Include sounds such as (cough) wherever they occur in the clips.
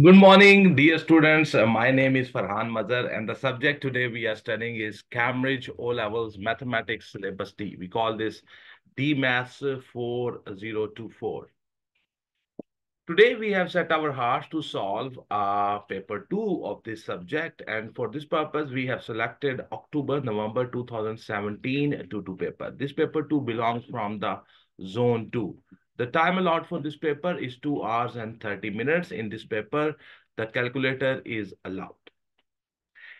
Good morning, dear students. Uh, My name is Ferhan Mazher, and the subject today we are studying is Cambridge O Levels Mathematics Syllabus D. We call this DMaths 4024. Today we have set our hearts to solve uh, paper 2 of this subject, and for this purpose we have selected October-November 2017 2-2 paper. This paper 2 belongs from the Zone 2. The time allowed for this paper is 2 hours and 30 minutes. In this paper, the calculator is allowed.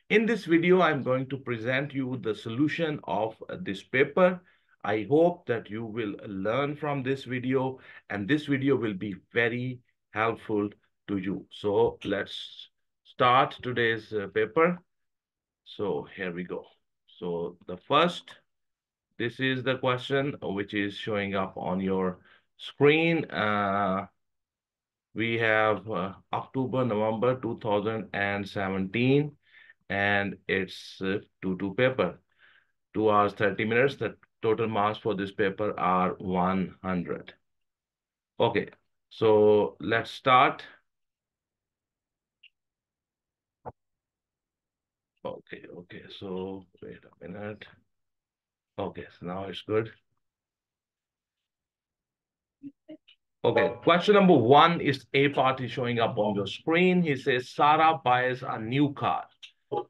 In this video, I'm going to present you the solution of this paper. I hope that you will learn from this video and this video will be very helpful to you. So let's start today's uh, paper. So here we go. So the first, this is the question which is showing up on your screen. Uh, we have uh, October, November 2017, and it's uh, 2-2 paper. 2 hours, 30 minutes. The total marks for this paper are 100. Okay, so let's start. Okay, okay, so wait a minute. Okay, so now it's good. Okay, question number one is A part is showing up on your screen. He says, Sarah buys a new car.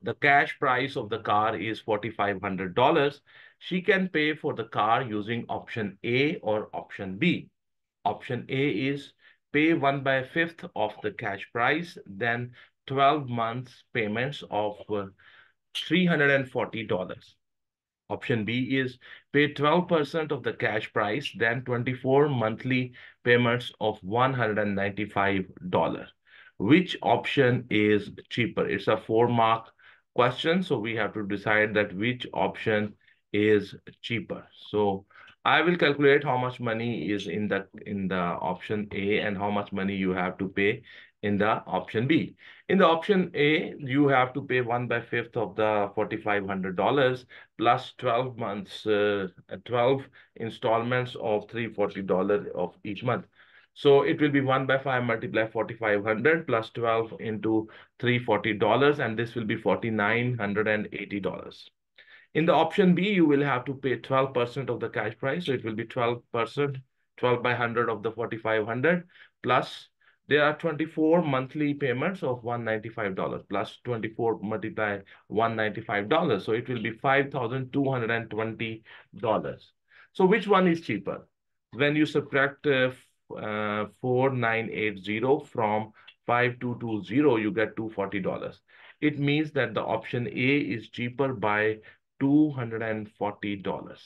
The cash price of the car is $4,500. She can pay for the car using option A or option B. Option A is pay one by fifth of the cash price, then 12 months payments of uh, $340. Option B is pay 12% of the cash price, then 24 monthly payments of $195. Which option is cheaper? It's a four mark question, so we have to decide that which option is cheaper. So I will calculate how much money is in the in the option A and how much money you have to pay in the option B. In the option A, you have to pay one by fifth of the $4,500 plus 12 months, uh, 12 installments of $340 of each month. So it will be 1 by 5 multiply 4,500 plus 12 into $340 and this will be $4,980. In the option B, you will have to pay 12% of the cash price. So it will be 12%, 12 by 100 of the 4,500 plus there are 24 monthly payments of $195 plus 24 multiply $195. So it will be $5,220. So which one is cheaper? When you subtract uh, uh, 4980 from 5220, you get $240. It means that the option A is cheaper by $240.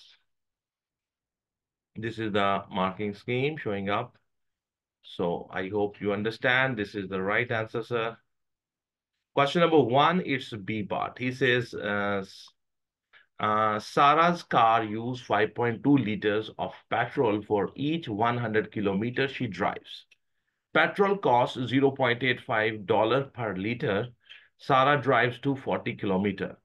This is the marking scheme showing up. So I hope you understand. This is the right answer, sir. Question number one, it's B part. He says, uh, uh, Sarah's car used 5.2 liters of petrol for each 100 kilometers she drives. Petrol costs $0.85 per liter. Sarah drives 240 kilometer.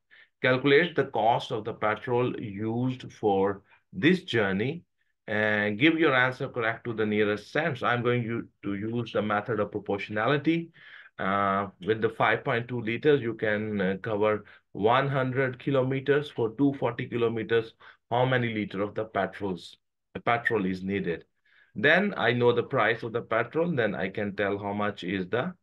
Calculate the cost of the petrol used for this journey and give your answer correct to the nearest cents. I'm going to use the method of proportionality. Uh, with the 5.2 liters, you can uh, cover 100 kilometers for 240 kilometers. How many liter of the petrols, the petrol is needed? Then I know the price of the petrol. Then I can tell how much is the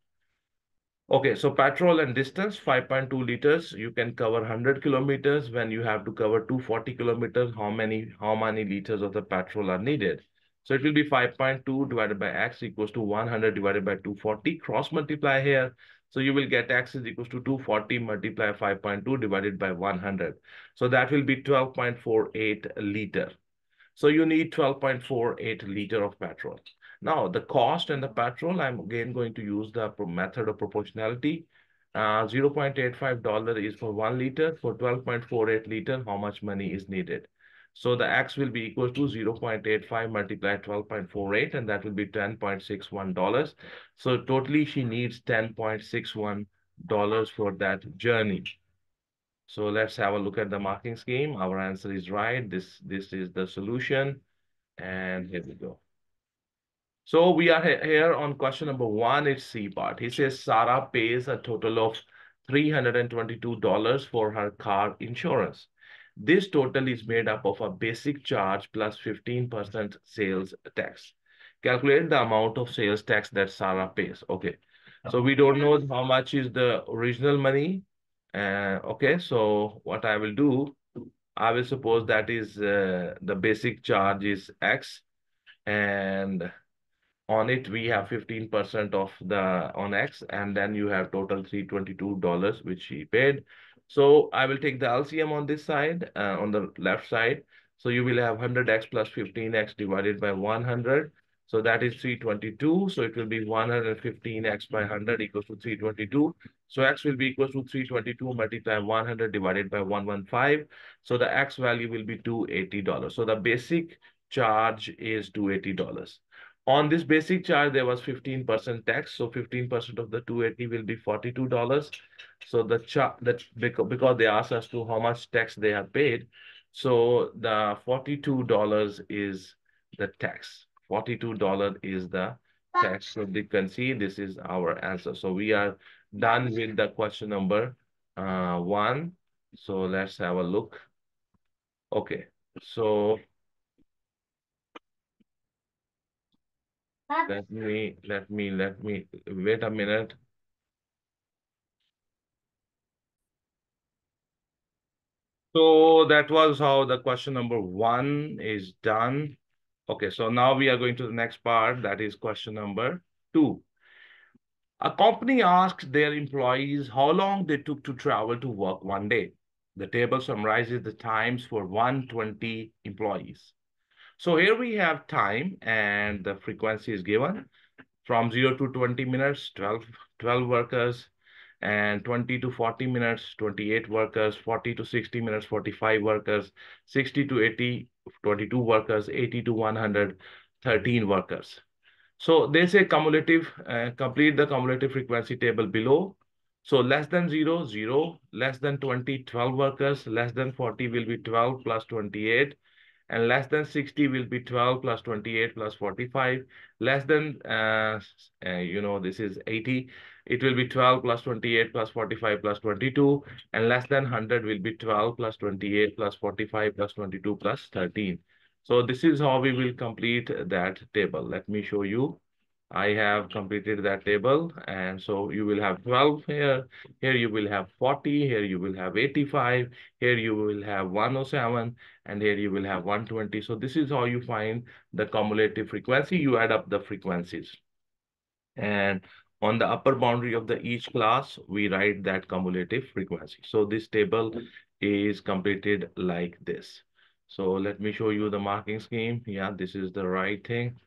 Okay, so petrol and distance, 5.2 liters, you can cover 100 kilometers. When you have to cover 240 kilometers, how many, how many liters of the petrol are needed? So it will be 5.2 divided by x equals to 100 divided by 240. Cross multiply here. So you will get x is equals to 240 multiply 5.2 divided by 100. So that will be 12.48 liter. So you need 12.48 liter of petrol. Now, the cost and the petrol, I'm again going to use the method of proportionality. Uh, $0.85 is for one liter. For 12.48 liter, how much money is needed? So the X will be equal to 0.85 multiplied 12.48, and that will be $10.61. So totally, she needs $10.61 for that journey. So let's have a look at the marking scheme. Our answer is right. This, this is the solution. And here we go. So we are here on question number one, it's C part. He says Sarah pays a total of $322 for her car insurance. This total is made up of a basic charge plus 15% sales tax. Calculate the amount of sales tax that Sarah pays. Okay. So we don't know how much is the original money. Uh, okay, so what I will do, I will suppose that is uh, the basic charge is X and on it we have 15% of the on X and then you have total $322 which she paid. So I will take the LCM on this side, uh, on the left side. So you will have 100X plus 15X divided by 100. So that is 322. So it will be 115X by 100 equals to 322. So X will be equals to 322 multiplied 100 divided by 115. So the X value will be $280. So the basic charge is $280. On this basic charge, there was 15% tax. So 15% of the 280 will be $42. So the chart that because they asked us to how much tax they have paid. So the $42 is the tax. $42 is the tax. So you can see this is our answer. So we are done with the question number uh, one. So let's have a look. Okay. So Let me, let me, let me, wait a minute. So that was how the question number one is done. Okay, so now we are going to the next part. That is question number two. A company asked their employees how long they took to travel to work one day. The table summarizes the times for 120 employees. So here we have time and the frequency is given. From 0 to 20 minutes, 12, 12 workers, and 20 to 40 minutes, 28 workers, 40 to 60 minutes, 45 workers, 60 to 80, 22 workers, 80 to 100, 13 workers. So they say cumulative, uh, complete the cumulative frequency table below. So less than 0, 0, less than 20, 12 workers, less than 40 will be 12 plus 28, and less than 60 will be 12 plus 28 plus 45 less than uh, uh, you know this is 80 it will be 12 plus 28 plus 45 plus 22 and less than 100 will be 12 plus 28 plus 45 plus 22 plus 13 so this is how we will complete that table. Let me show you I have completed that table. And so you will have 12 here. Here you will have 40. Here you will have 85. Here you will have 107. And here you will have 120. So this is how you find the cumulative frequency. You add up the frequencies. And on the upper boundary of the each class, we write that cumulative frequency. So this table is completed like this. So let me show you the marking scheme. Yeah, this is the right thing.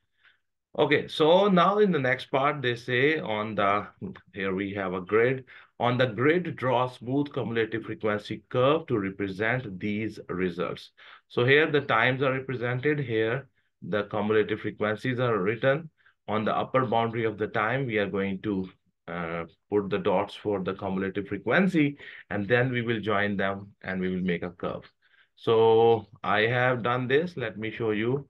Okay, so now in the next part, they say on the, here we have a grid. On the grid, draw smooth cumulative frequency curve to represent these results. So here the times are represented. Here the cumulative frequencies are written. On the upper boundary of the time, we are going to uh, put the dots for the cumulative frequency, and then we will join them and we will make a curve. So I have done this. Let me show you.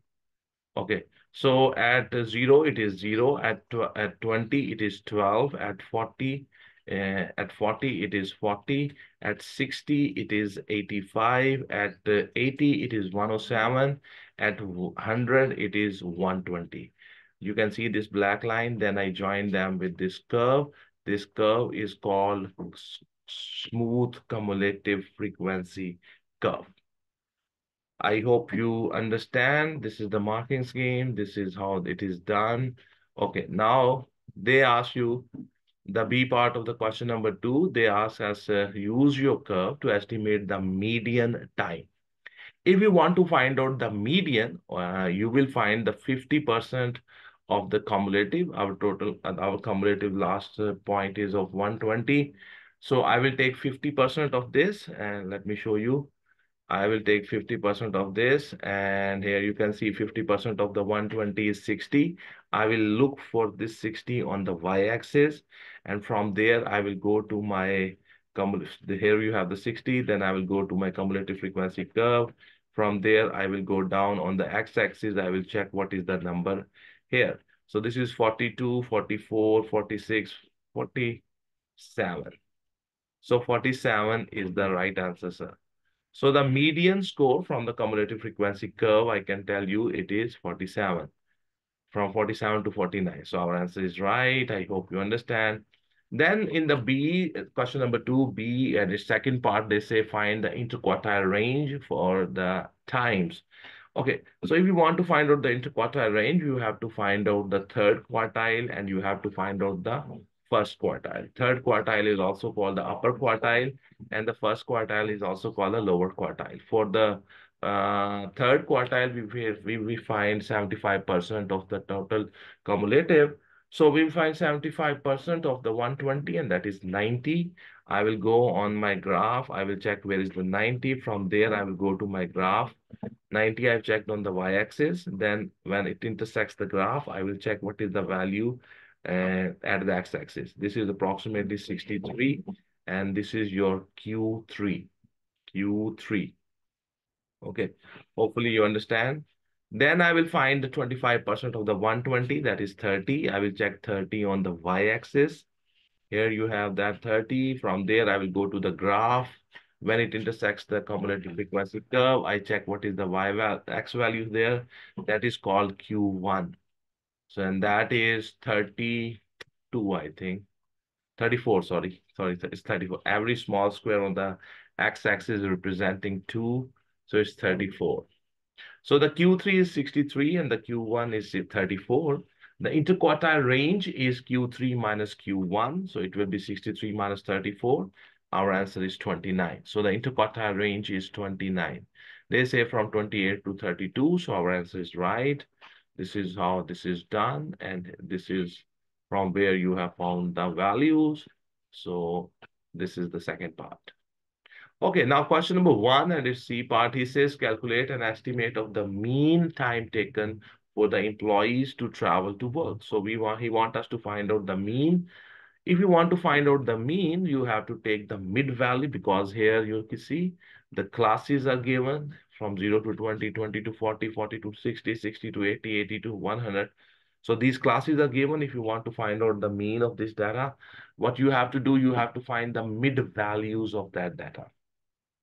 Okay, so at 0, it is 0. At, at 20, it is 12. At 40, uh, at 40, it is 40. At 60, it is 85. At uh, 80, it is 107. At 100, it is 120. You can see this black line. Then I join them with this curve. This curve is called smooth cumulative frequency curve. I hope you understand. This is the marking scheme. This is how it is done. Okay, now they ask you the B part of the question number two. They ask us uh, use your curve to estimate the median time. If you want to find out the median, uh, you will find the 50% of the cumulative. Our total, uh, our cumulative last uh, point is of 120. So I will take 50% of this and let me show you. I will take 50% of this and here you can see 50% of the 120 is 60. I will look for this 60 on the y-axis and from there I will go to my here you have the 60 then I will go to my cumulative frequency curve. From there I will go down on the x-axis I will check what is the number here. So this is 42, 44, 46, 47. So 47 is the right answer, sir. So the median score from the cumulative frequency curve, I can tell you it is 47 from 47 to 49. So our answer is right. I hope you understand. Then in the B, question number two, B, and the second part, they say find the interquartile range for the times. Okay, so if you want to find out the interquartile range, you have to find out the third quartile and you have to find out the first quartile. Third quartile is also called the upper quartile and the first quartile is also called the lower quartile. For the uh, third quartile, we, we, we find 75% of the total cumulative. So we find 75% of the 120 and that is 90. I will go on my graph. I will check where is the 90. From there, I will go to my graph 90 I've checked on the y-axis. Then when it intersects the graph, I will check what is the value Uh, at the x-axis. This is approximately 63 and this is your Q3. Q3. Okay, hopefully you understand. Then I will find the 25% of the 120, that is 30. I will check 30 on the y-axis. Here you have that 30. From there, I will go to the graph when it intersects the cumulative frequency curve, I check what is the y value, x value there. That is called Q1. So, and that is 32, I think. 34, sorry. Sorry, it's 34. Every small square on the x-axis is representing 2. So it's 34. So the Q3 is 63 and the Q1 is 34. The interquartile range is Q3 minus Q1. So it will be 63 minus 34 our answer is 29. So the interquartile range is 29. They say from 28 to 32, so our answer is right. This is how this is done, and this is from where you have found the values. So this is the second part. Okay, now question number one, and it's C part. He says calculate an estimate of the mean time taken for the employees to travel to work. So we want he want us to find out the mean if you want to find out the mean, you have to take the mid value because here you can see the classes are given from 0 to 20, 20 to 40, 40 to 60, 60 to 80, 80 to 100. So these classes are given if you want to find out the mean of this data. What you have to do, you have to find the mid values of that data.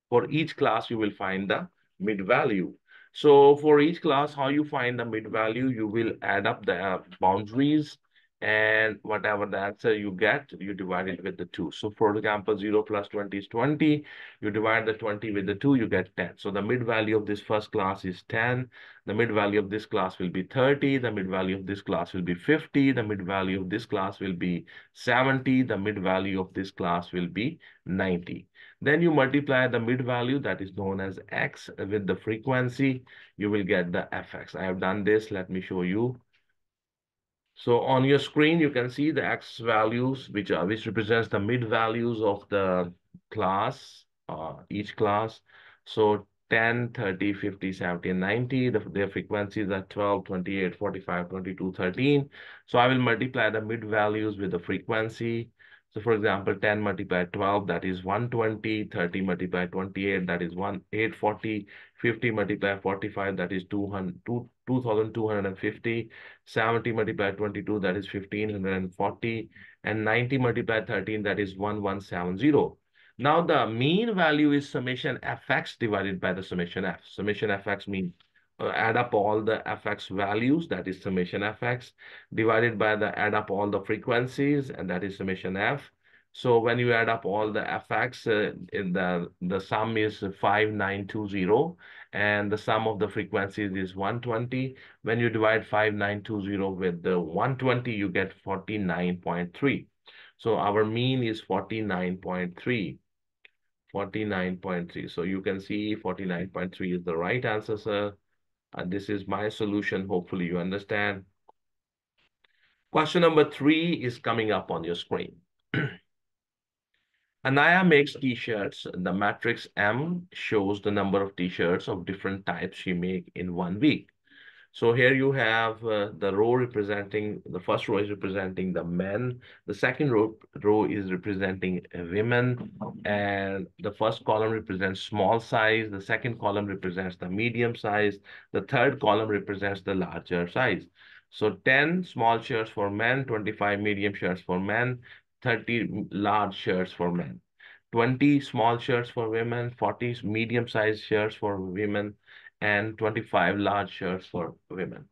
For each class, you will find the mid value. So for each class, how you find the mid value, you will add up the uh, boundaries and whatever the answer you get, you divide it with the 2. So for example, 0 plus 20 is 20. You divide the 20 with the 2, you get 10. So the mid value of this first class is 10. The mid value of this class will be 30. The mid value of this class will be 50. The mid value of this class will be 70. The mid value of this class will be 90. Then you multiply the mid value that is known as x with the frequency. You will get the fx. I have done this. Let me show you. So on your screen, you can see the x values, which are which represents the mid values of the class, uh, each class. So 10, 30, 50, 70, and 90. The, their frequencies are 12, 28, 45, 22, 13. So I will multiply the mid values with the frequency. So for example, 10 multiplied 12, that is 120, 30 multiplied 28, that is 1, 840, 50 multiplied 45, that is 200, 2250, 70 multiplied 22, that is 1540, and 90 multiplied 13, that is 1170. Now the mean value is summation fx divided by the summation f. Summation fx means add up all the fx values, that is summation fx, divided by the add up all the frequencies, and that is summation f. So when you add up all the fx, uh, in the, the sum is 5920, and the sum of the frequencies is 120. When you divide 5920 with the 120, you get 49.3. So our mean is 49.3. 49.3. So you can see 49.3 is the right answer, sir. And this is my solution. Hopefully you understand. Question number three is coming up on your screen. (clears throat) Anaya makes t-shirts. The matrix M shows the number of t-shirts of different types she make in one week. So here you have uh, the row representing, the first row is representing the men, the second row, row is representing women, and the first column represents small size, the second column represents the medium size, the third column represents the larger size. So 10 small shirts for men, 25 medium shirts for men, 30 large shirts for men. 20 small shirts for women, 40 medium-sized shirts for women, and 25 large shirts for women.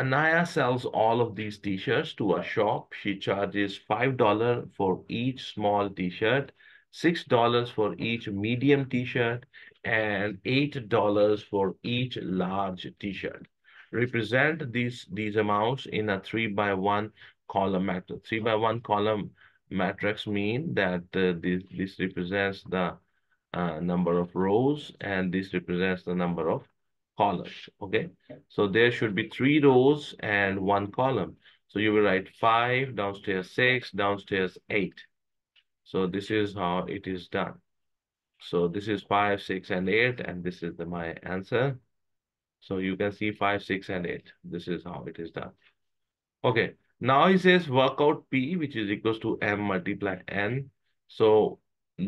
Anaya sells all of these t-shirts to a shop. She charges $5 for each small t-shirt, $6 for each medium t-shirt, and $8 for each large t-shirt. Represent these, these amounts in a 3 by 1 column matrix. 3 by 1 column matrix mean that uh, this, this represents the uh, number of rows and this represents the number of columns, okay? So there should be three rows and one column. So you will write five, downstairs six, downstairs eight. So this is how it is done. So this is five, six, and eight, and this is the, my answer. So you can see five, six, and eight. This is how it is done. Okay, now he says work out P, which is equals to M multiply N. So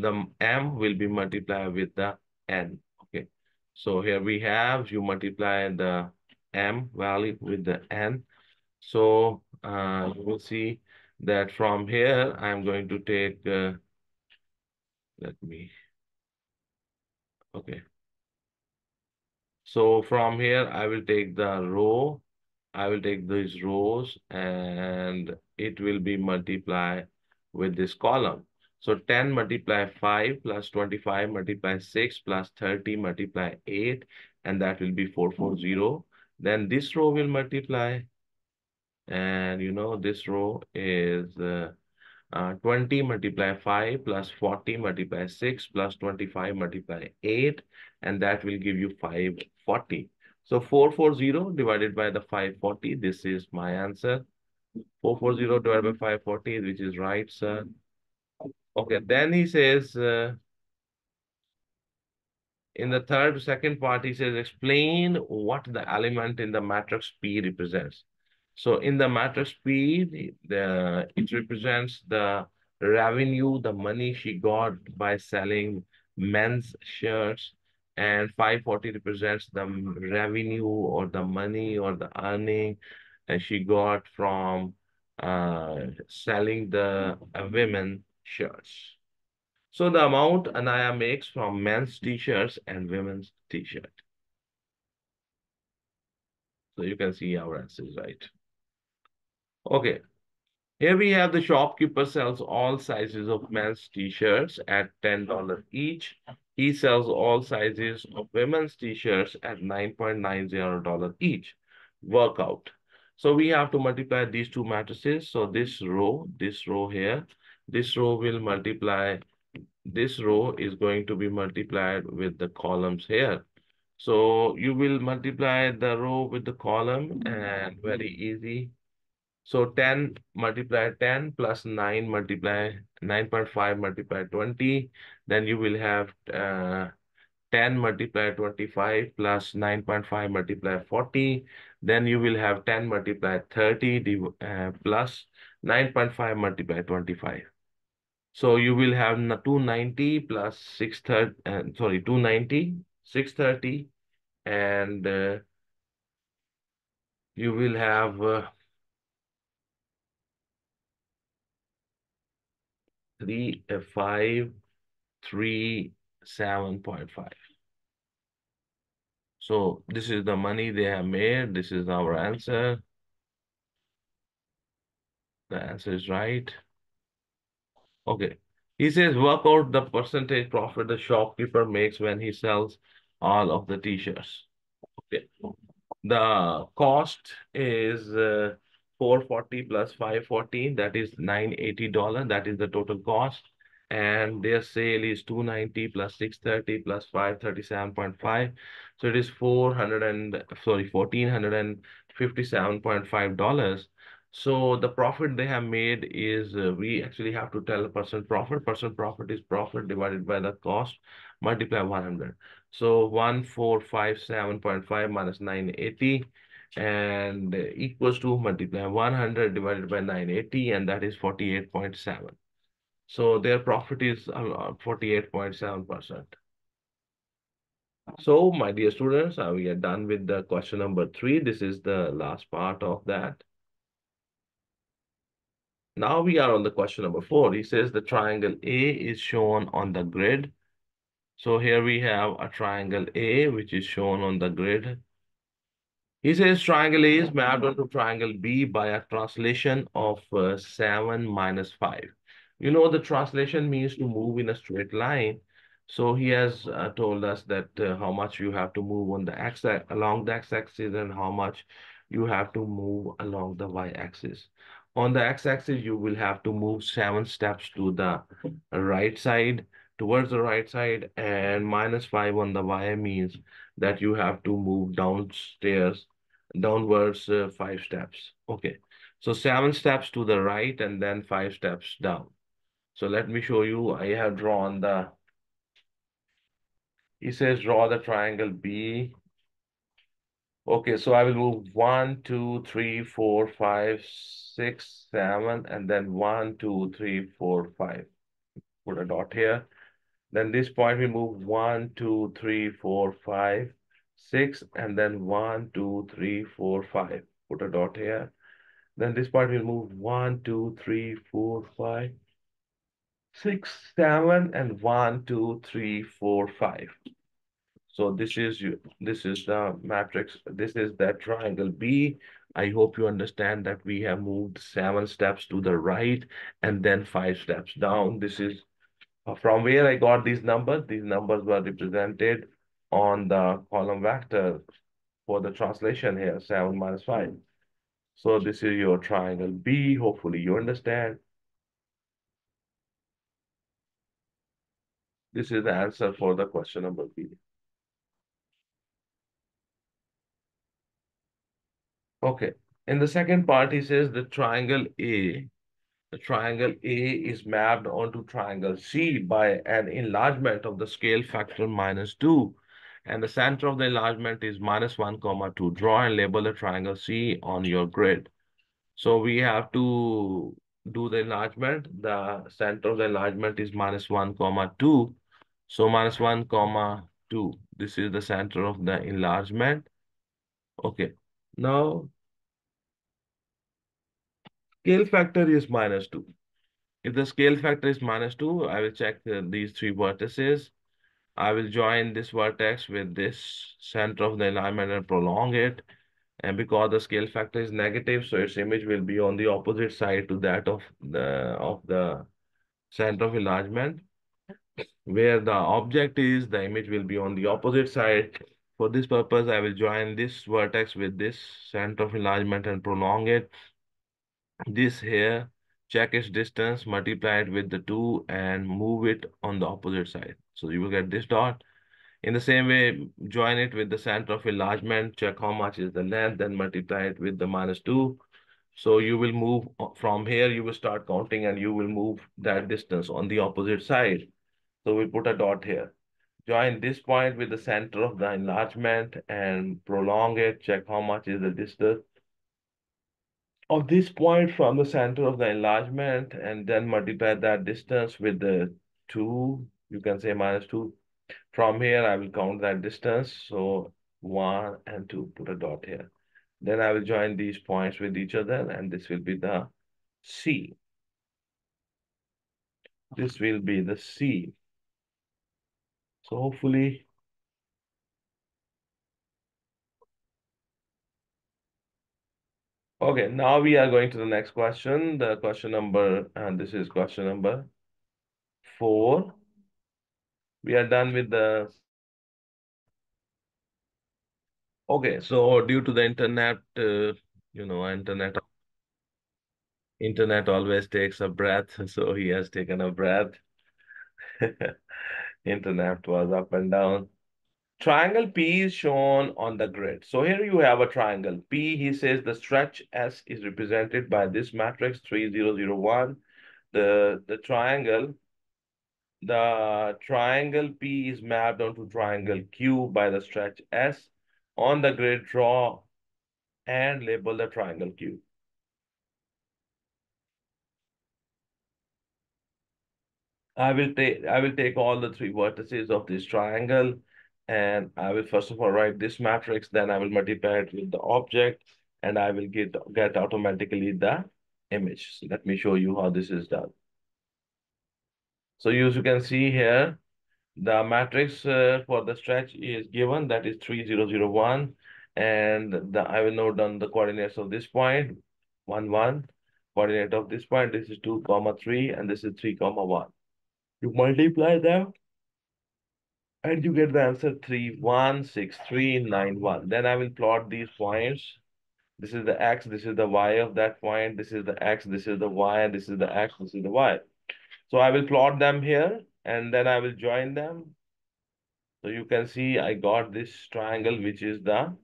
the M will be multiplied with the N. Okay, so here we have, you multiply the M value with the N. So uh, you will see that from here, I'm going to take, uh, let me, okay. So from here, I will take the row, I will take these rows and it will be multiplied with this column. So 10 multiply 5 plus 25 multiply 6 plus 30 multiply 8 and that will be 440. Then this row will multiply and you know this row is uh, uh, 20 multiply 5 plus 40 multiply 6 plus 25 multiply 8 and that will give you 540. So 440 divided by the 540, this is my answer. 440 divided by 540, which is right, sir. Okay, then he says, uh, in the third, second part, he says, explain what the element in the matrix P represents. So in the matrix P, the, it represents the revenue, the money she got by selling men's shirts, and 540 represents the revenue or the money or the earning that she got from uh, selling the uh, women shirts. So the amount Anaya makes from men's t-shirts and women's t-shirt. So you can see our answer is right. Okay. Here we have the shopkeeper sells all sizes of men's t-shirts at $10 each. He sells all sizes of women's t-shirts at $9.90 each. Workout. So we have to multiply these two matrices. So this row, this row here, this row will multiply, this row is going to be multiplied with the columns here. So you will multiply the row with the column and very easy. So 10 multiply 10 plus 9 multiply 9.5 multiply 20. Then you will have uh, 10 multiply 25 plus 9.5 multiply 40. Then you will have 10 multiply 30 uh, plus 9.5 multiply 25. So you will have 290 plus 630, uh, sorry, 290, 630, and uh, you will have uh, three, uh, five, three, seven point five. So this is the money they have made. This is our answer. The answer is right. Okay. He says work out the percentage profit the shopkeeper makes when he sells all of the t-shirts. Okay. The cost is uh, 440 plus 514, that is $980. That is the total cost. And their sale is 290 plus 630 plus 537.5. So it is 400 and, sorry, $1,457.5. So the profit they have made is, uh, we actually have to tell percent profit. Percent profit is profit divided by the cost, multiply 100. So 1457.5 minus 980 and equals to multiply 100 divided by 980 and that is 48.7. So their profit is 48.7%. So, my dear students, uh, we are done with the question number three. This is the last part of that. Now we are on the question number four. He says the triangle A is shown on the grid. So here we have a triangle A, which is shown on the grid. He says triangle A is mapped onto triangle B by a translation of uh, 7 minus 5. You know, the translation means to move in a straight line. So he has uh, told us that uh, how much you have to move on the x along the x-axis and how much you have to move along the y-axis. On the x-axis, you will have to move seven steps to the right side, towards the right side, and minus five on the y means that you have to move downstairs, downwards uh, five steps. Okay, so seven steps to the right and then five steps down. So let me show you, I have drawn the, he says draw the triangle B Okay, so I will move one, two, three, four, five, six, seven, and then one, two, three, four, five. Put a dot here. Then this point we move one, two, three, four, five, six, and then one, two, three, four, five. Put a dot here. Then this point we'll move one, two, three, four, five, six, seven, and one, two, three, four, five. So this is you. This is the matrix. This is that triangle B. I hope you understand that we have moved seven steps to the right and then five steps down. This is uh, from where I got these numbers. These numbers were represented on the column vector for the translation here, 7 minus 5. So this is your triangle B. Hopefully you understand. This is the answer for the question number B. Okay. In the second part, he says the triangle A, the triangle A is mapped onto triangle C by an enlargement of the scale factor minus 2. And the center of the enlargement is minus 1, comma 2. Draw and label the triangle C on your grid. So we have to do the enlargement. The center of the enlargement is minus 1, comma 2. So minus 1, comma 2. This is the center of the enlargement. Okay. Now Scale factor is minus 2. If the scale factor is minus 2, I will check uh, these three vertices. I will join this vertex with this center of the alignment and prolong it. And because the scale factor is negative, so its image will be on the opposite side to that of the of the center of enlargement. Where the object is, the image will be on the opposite side. For this purpose, I will join this vertex with this center of enlargement and prolong it this here, check its distance, multiply it with the 2 and move it on the opposite side. So you will get this dot. In the same way, join it with the center of enlargement, check how much is the length, then multiply it with the minus 2. So you will move uh, from here, you will start counting and you will move that distance on the opposite side. So we put a dot here. Join this point with the center of the enlargement and prolong it, check how much is the distance of this point from the center of the enlargement and then multiply that distance with the 2, you can say minus 2. From here, I will count that distance. So 1 and 2, put a dot here. Then I will join these points with each other and this will be the C. This will be the C. So hopefully Okay, now we are going to the next question. The question number, and this is question number four. We are done with the. Okay, so due to the internet, uh, you know, internet, internet always takes a breath. (laughs) So he has taken a breath. (laughs) internet was up and down. Triangle P is shown on the grid. So here you have a triangle P. He says the stretch S is represented by this matrix 3001. The, the triangle, the triangle P is mapped onto triangle Q by the stretch S. On the grid, draw and label the triangle Q. I will take I will take all the three vertices of this triangle And I will first of all write this matrix, then I will multiply it with the object, and I will get, get automatically the image. So let me show you how this is done. So as you can see here, the matrix uh, for the stretch is given, that is 3001. And the, I will note down the coordinates of this point, 1, 1. Coordinate of this point, this is 2, comma 3, and this is 3, comma 1. You multiply them, and you get the answer 3, 1, 6, 3, 9, 1. Then I will plot these points. This is the x, this is the y of that point, this is the x, this is the y, this is the x, this is the y. So I will plot them here and then I will join them. So you can see I got this triangle, which is the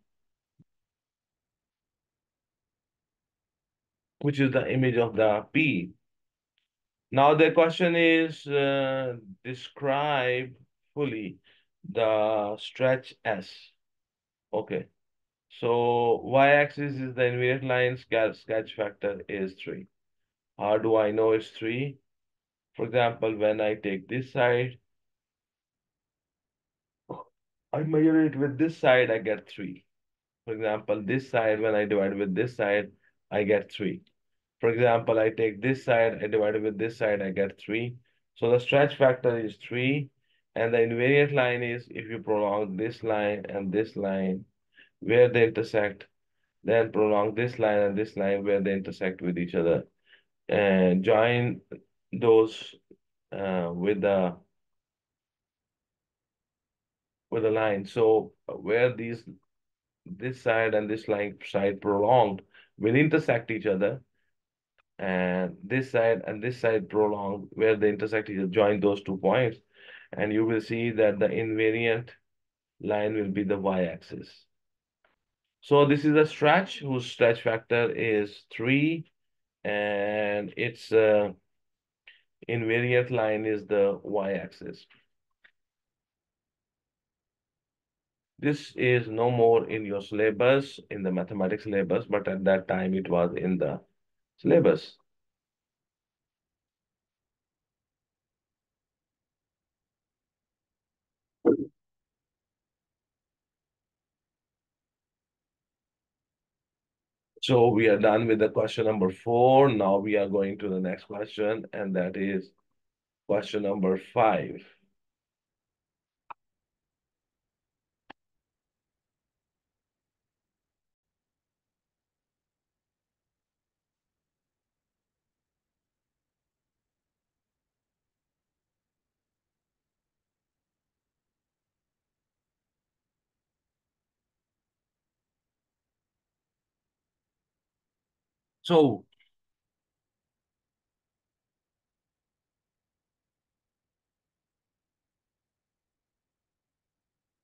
which is the image of the P. Now the question is uh, describe fully the stretch S. Okay. So y-axis is the invariant line, stretch, factor is 3. How do I know it's 3? For example, when I take this side, I measure it with this side, I get 3. For example, this side, when I divide with this side, I get 3. For example, I take this side, I divide it with this side, I get 3. So the stretch factor is 3. And the invariant line is if you prolong this line and this line where they intersect, then prolong this line and this line where they intersect with each other and join those uh, with the with a line. So where these this side and this line side prolonged will intersect each other, and this side and this side prolonged where they intersect other, join those two points, and you will see that the invariant line will be the y-axis. So this is a stretch whose stretch factor is 3 and its uh, invariant line is the y-axis. This is no more in your syllabus, in the mathematics syllabus, but at that time it was in the syllabus. So we are done with the question number four. Now we are going to the next question, and that is question number five. So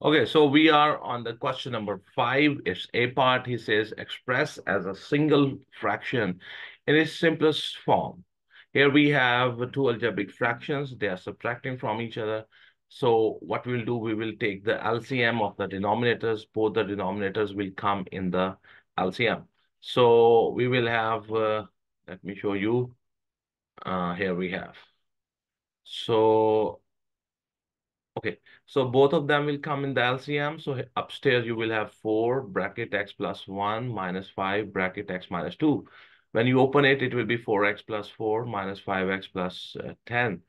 Okay, so we are on the question number five. It's A part, he says, express as a single fraction in its simplest form. Here we have two algebraic fractions. They are subtracting from each other. So what we'll do, we will take the LCM of the denominators. Both the denominators will come in the LCM. So we will have, uh, let me show you. Uh, here we have. So Okay, so both of them will come in the LCM. So upstairs you will have 4 bracket x plus 1 minus 5 bracket x minus 2. When you open it, it will be 4x plus 4 minus 5x plus, uh, 10.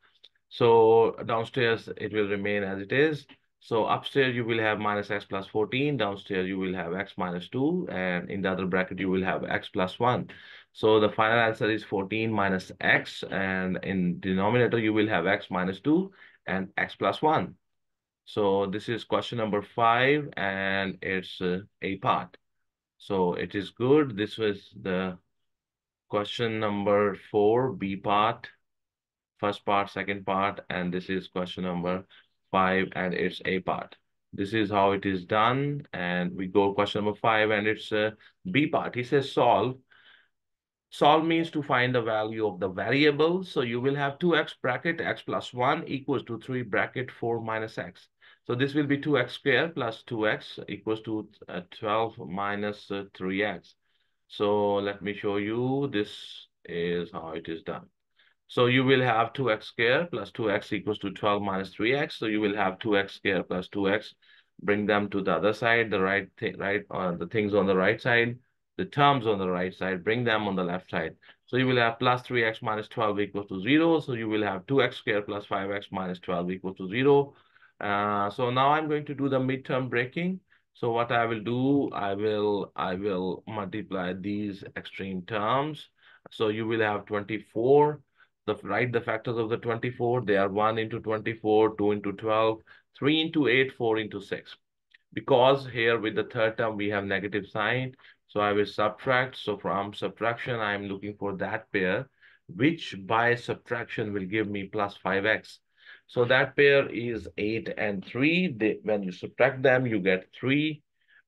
So downstairs it will remain as it is. So upstairs you will have minus x plus 14. Downstairs you will have x minus 2. And in the other bracket you will have x plus 1. So the final answer is 14 minus x. And in denominator you will have x minus 2 and x plus 1. So this is question number five, and it's uh, a part. So it is good. This was the question number four, B part, first part, second part, and this is question number five, and it's A part. This is how it is done, and we go question number five, and it's a B part. He says solve Solve means to find the value of the variable. So you will have 2x bracket x plus 1 equals to 3 bracket 4 minus x. So this will be 2x squared plus 2x equals to uh, 12 minus uh, 3x. So let me show you. This is how it is done. So you will have 2x squared plus 2x equals to 12 minus 3x. So you will have 2x squared plus 2x bring them to the other side, the right thing, right, uh, the things on the right side, the terms on the right side, bring them on the left side. So you will have plus 3x minus 12 equals to 0. So you will have 2x squared plus 5x minus 12 equals to 0. Uh, so now I'm going to do the midterm breaking. So what I will do, I will, I will multiply these extreme terms. So you will have 24. The, write the factors of the 24. They are 1 into 24, 2 into 12, 3 into 8, 4 into 6. Because here with the third term, we have negative sign. So I will subtract. So from subtraction, I'm looking for that pair, which by subtraction will give me plus 5x. So that pair is 8 and 3. They, when you subtract them, you get 3,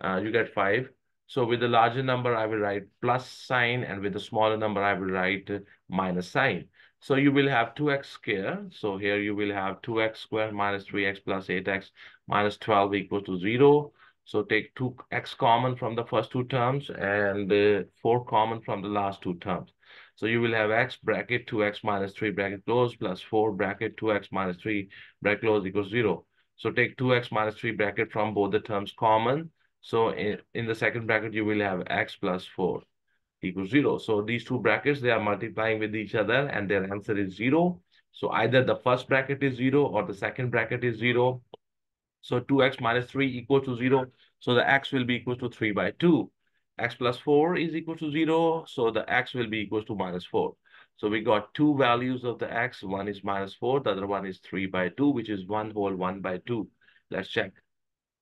uh, you get 5. So with the larger number, I will write plus sign, and with the smaller number, I will write minus sign. So you will have 2x squared. So here you will have 2x squared minus 3x plus 8x minus 12 equals to 0. So take 2x common from the first two terms and uh, 4 common from the last two terms. So you will have x bracket 2x minus 3 bracket close plus 4 bracket 2x minus 3 bracket close equals 0. So take 2x minus 3 bracket from both the terms common. So in, in the second bracket, you will have x plus 4 equals 0. So these two brackets, they are multiplying with each other and their answer is 0. So either the first bracket is 0 or the second bracket is 0. So 2x minus 3 equals to 0. So the x will be equal to 3 by 2. x plus 4 is equal to 0. So the x will be equal to minus 4. So we got two values of the x. One is minus 4. The other one is 3 by 2, which is 1 whole 1 by 2. Let's check,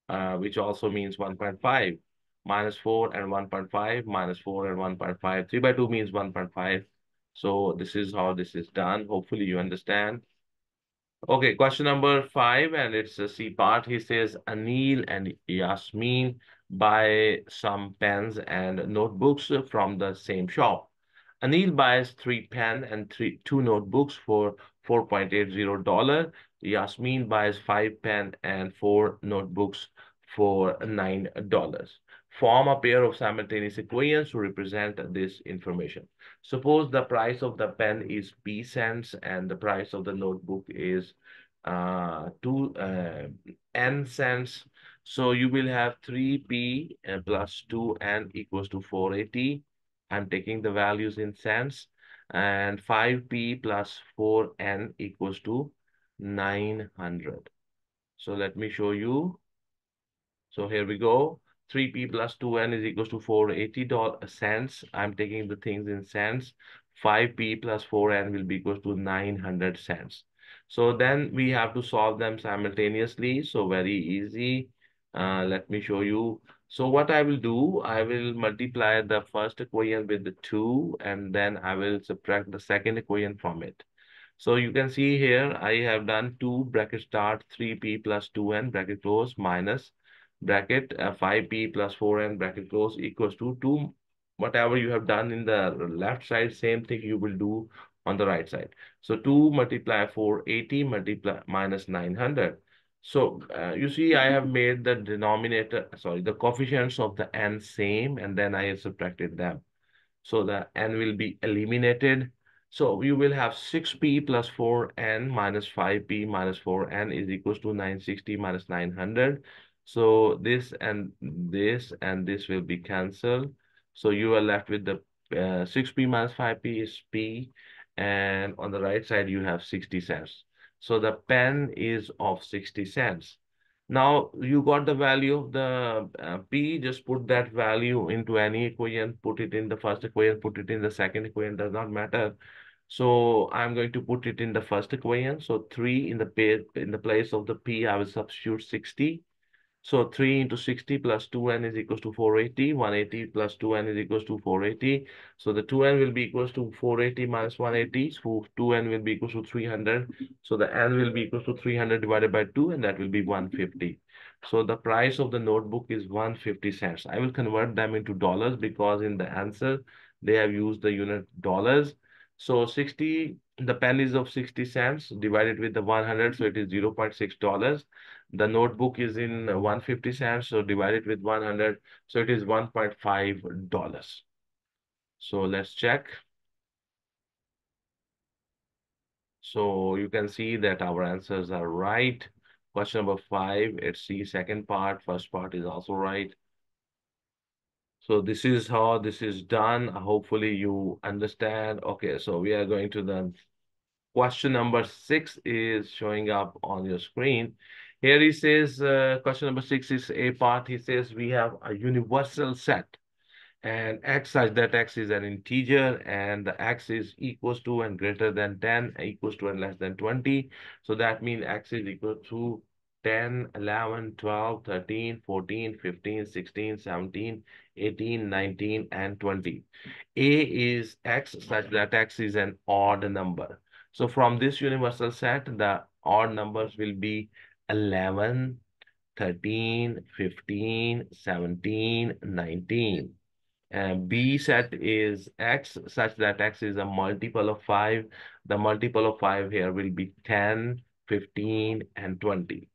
uh, which also means 1.5 minus 4 and 1.5, minus 4 and 1.5. 3 by 2 means 1.5. So this is how this is done. Hopefully you understand. Okay, question number five, and it's a C part. He says, Anil and Yasmin buy some pens and notebooks from the same shop. Anil buys three pen and three two notebooks for $4.80. Yasmin buys five pen and four notebooks for $9 form a pair of simultaneous equations to represent this information. Suppose the price of the pen is P cents and the price of the notebook is uh, two, uh, N cents. So you will have 3P uh, plus 2N equals to 480. I'm taking the values in cents. And 5P plus 4N equals to 900. So let me show you. So here we go. 3p plus 2n is equals to 480 cents. I'm taking the things in cents. 5p plus 4n will be equals to 900 cents. So then we have to solve them simultaneously. So very easy. Uh, let me show you. So what I will do, I will multiply the first equation with the 2 and then I will subtract the second equation from it. So you can see here, I have done 2 bracket start 3p plus 2n bracket close minus bracket uh, 5p plus 4n bracket close equals to 2 whatever you have done in the left side same thing you will do on the right side. So 2 multiply 480 multiply minus 900 so uh, you see i have made the denominator sorry the coefficients of the n same and then i have subtracted them. So the n will be eliminated. So you will have 6p plus 4n minus 5p minus 4n is equals to 960 minus 900 so this and this and this will be cancelled. So you are left with the uh, 6p minus 5p is p. And on the right side, you have 60 cents. So the pen is of 60 cents. Now you got the value of the uh, p, just put that value into any equation, put it in the first equation, put it in the second equation, does not matter. So I'm going to put it in the first equation. So 3 in the, in the place of the p, I will substitute 60. So 3 into 60 plus 2n is equals to 480. 180 plus 2n is equals to 480. So the 2n will be equals to 480 minus 180. So 2n will be equals to 300. So the n will be equals to 300 divided by 2 and that will be 150. So the price of the notebook is 150 cents. I will convert them into dollars because in the answer, they have used the unit dollars. So 60, the pen is of 60 cents divided with the 100. So it is $0.6 the notebook is in 150 cents, so divide it with 100, so it is $1.5. So let's check. So you can see that our answers are right. Question number five, it's C, second part. First part is also right. So this is how this is done. Hopefully you understand. Okay, so we are going to the question number six is showing up on your screen. Here he says, uh, question number six is a part. He says we have a universal set and x such that x is an integer and the x is equals to and greater than 10 equals to and less than 20 so that means x is equal to 10 11 12 13 14 15 16 17 18 19 and 20 a is x such that x is an odd number. So from this universal set the odd numbers will be 11 13 15 17 19 and B set is X such that X is a multiple of 5. The multiple of 5 here will be 10, 15, and 20.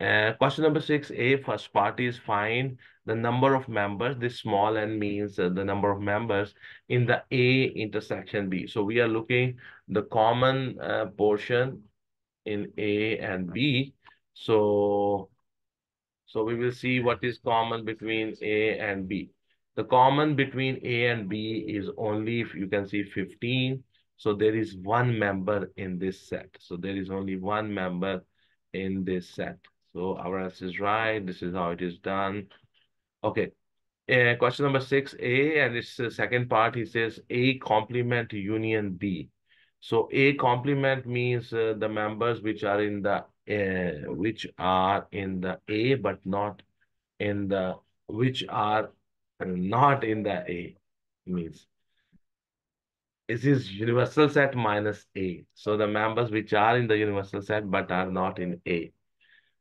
Uh, question number 6A, first part is find the number of members. This small n means uh, the number of members in the A intersection B. So we are looking the common uh, portion in A and B. So, so we will see what is common between A and B. The common between A and B is only, if you can see 15. So there is one member in this set. So there is only one member in this set. So our answer is right. This is how it is done. Okay. Uh, question number six, A, and it's the second part. He says A complement union B. So A complement means uh, the members which are in the uh, which are in the A but not in the which are not in the A means this is universal set minus A. So the members which are in the universal set but are not in A.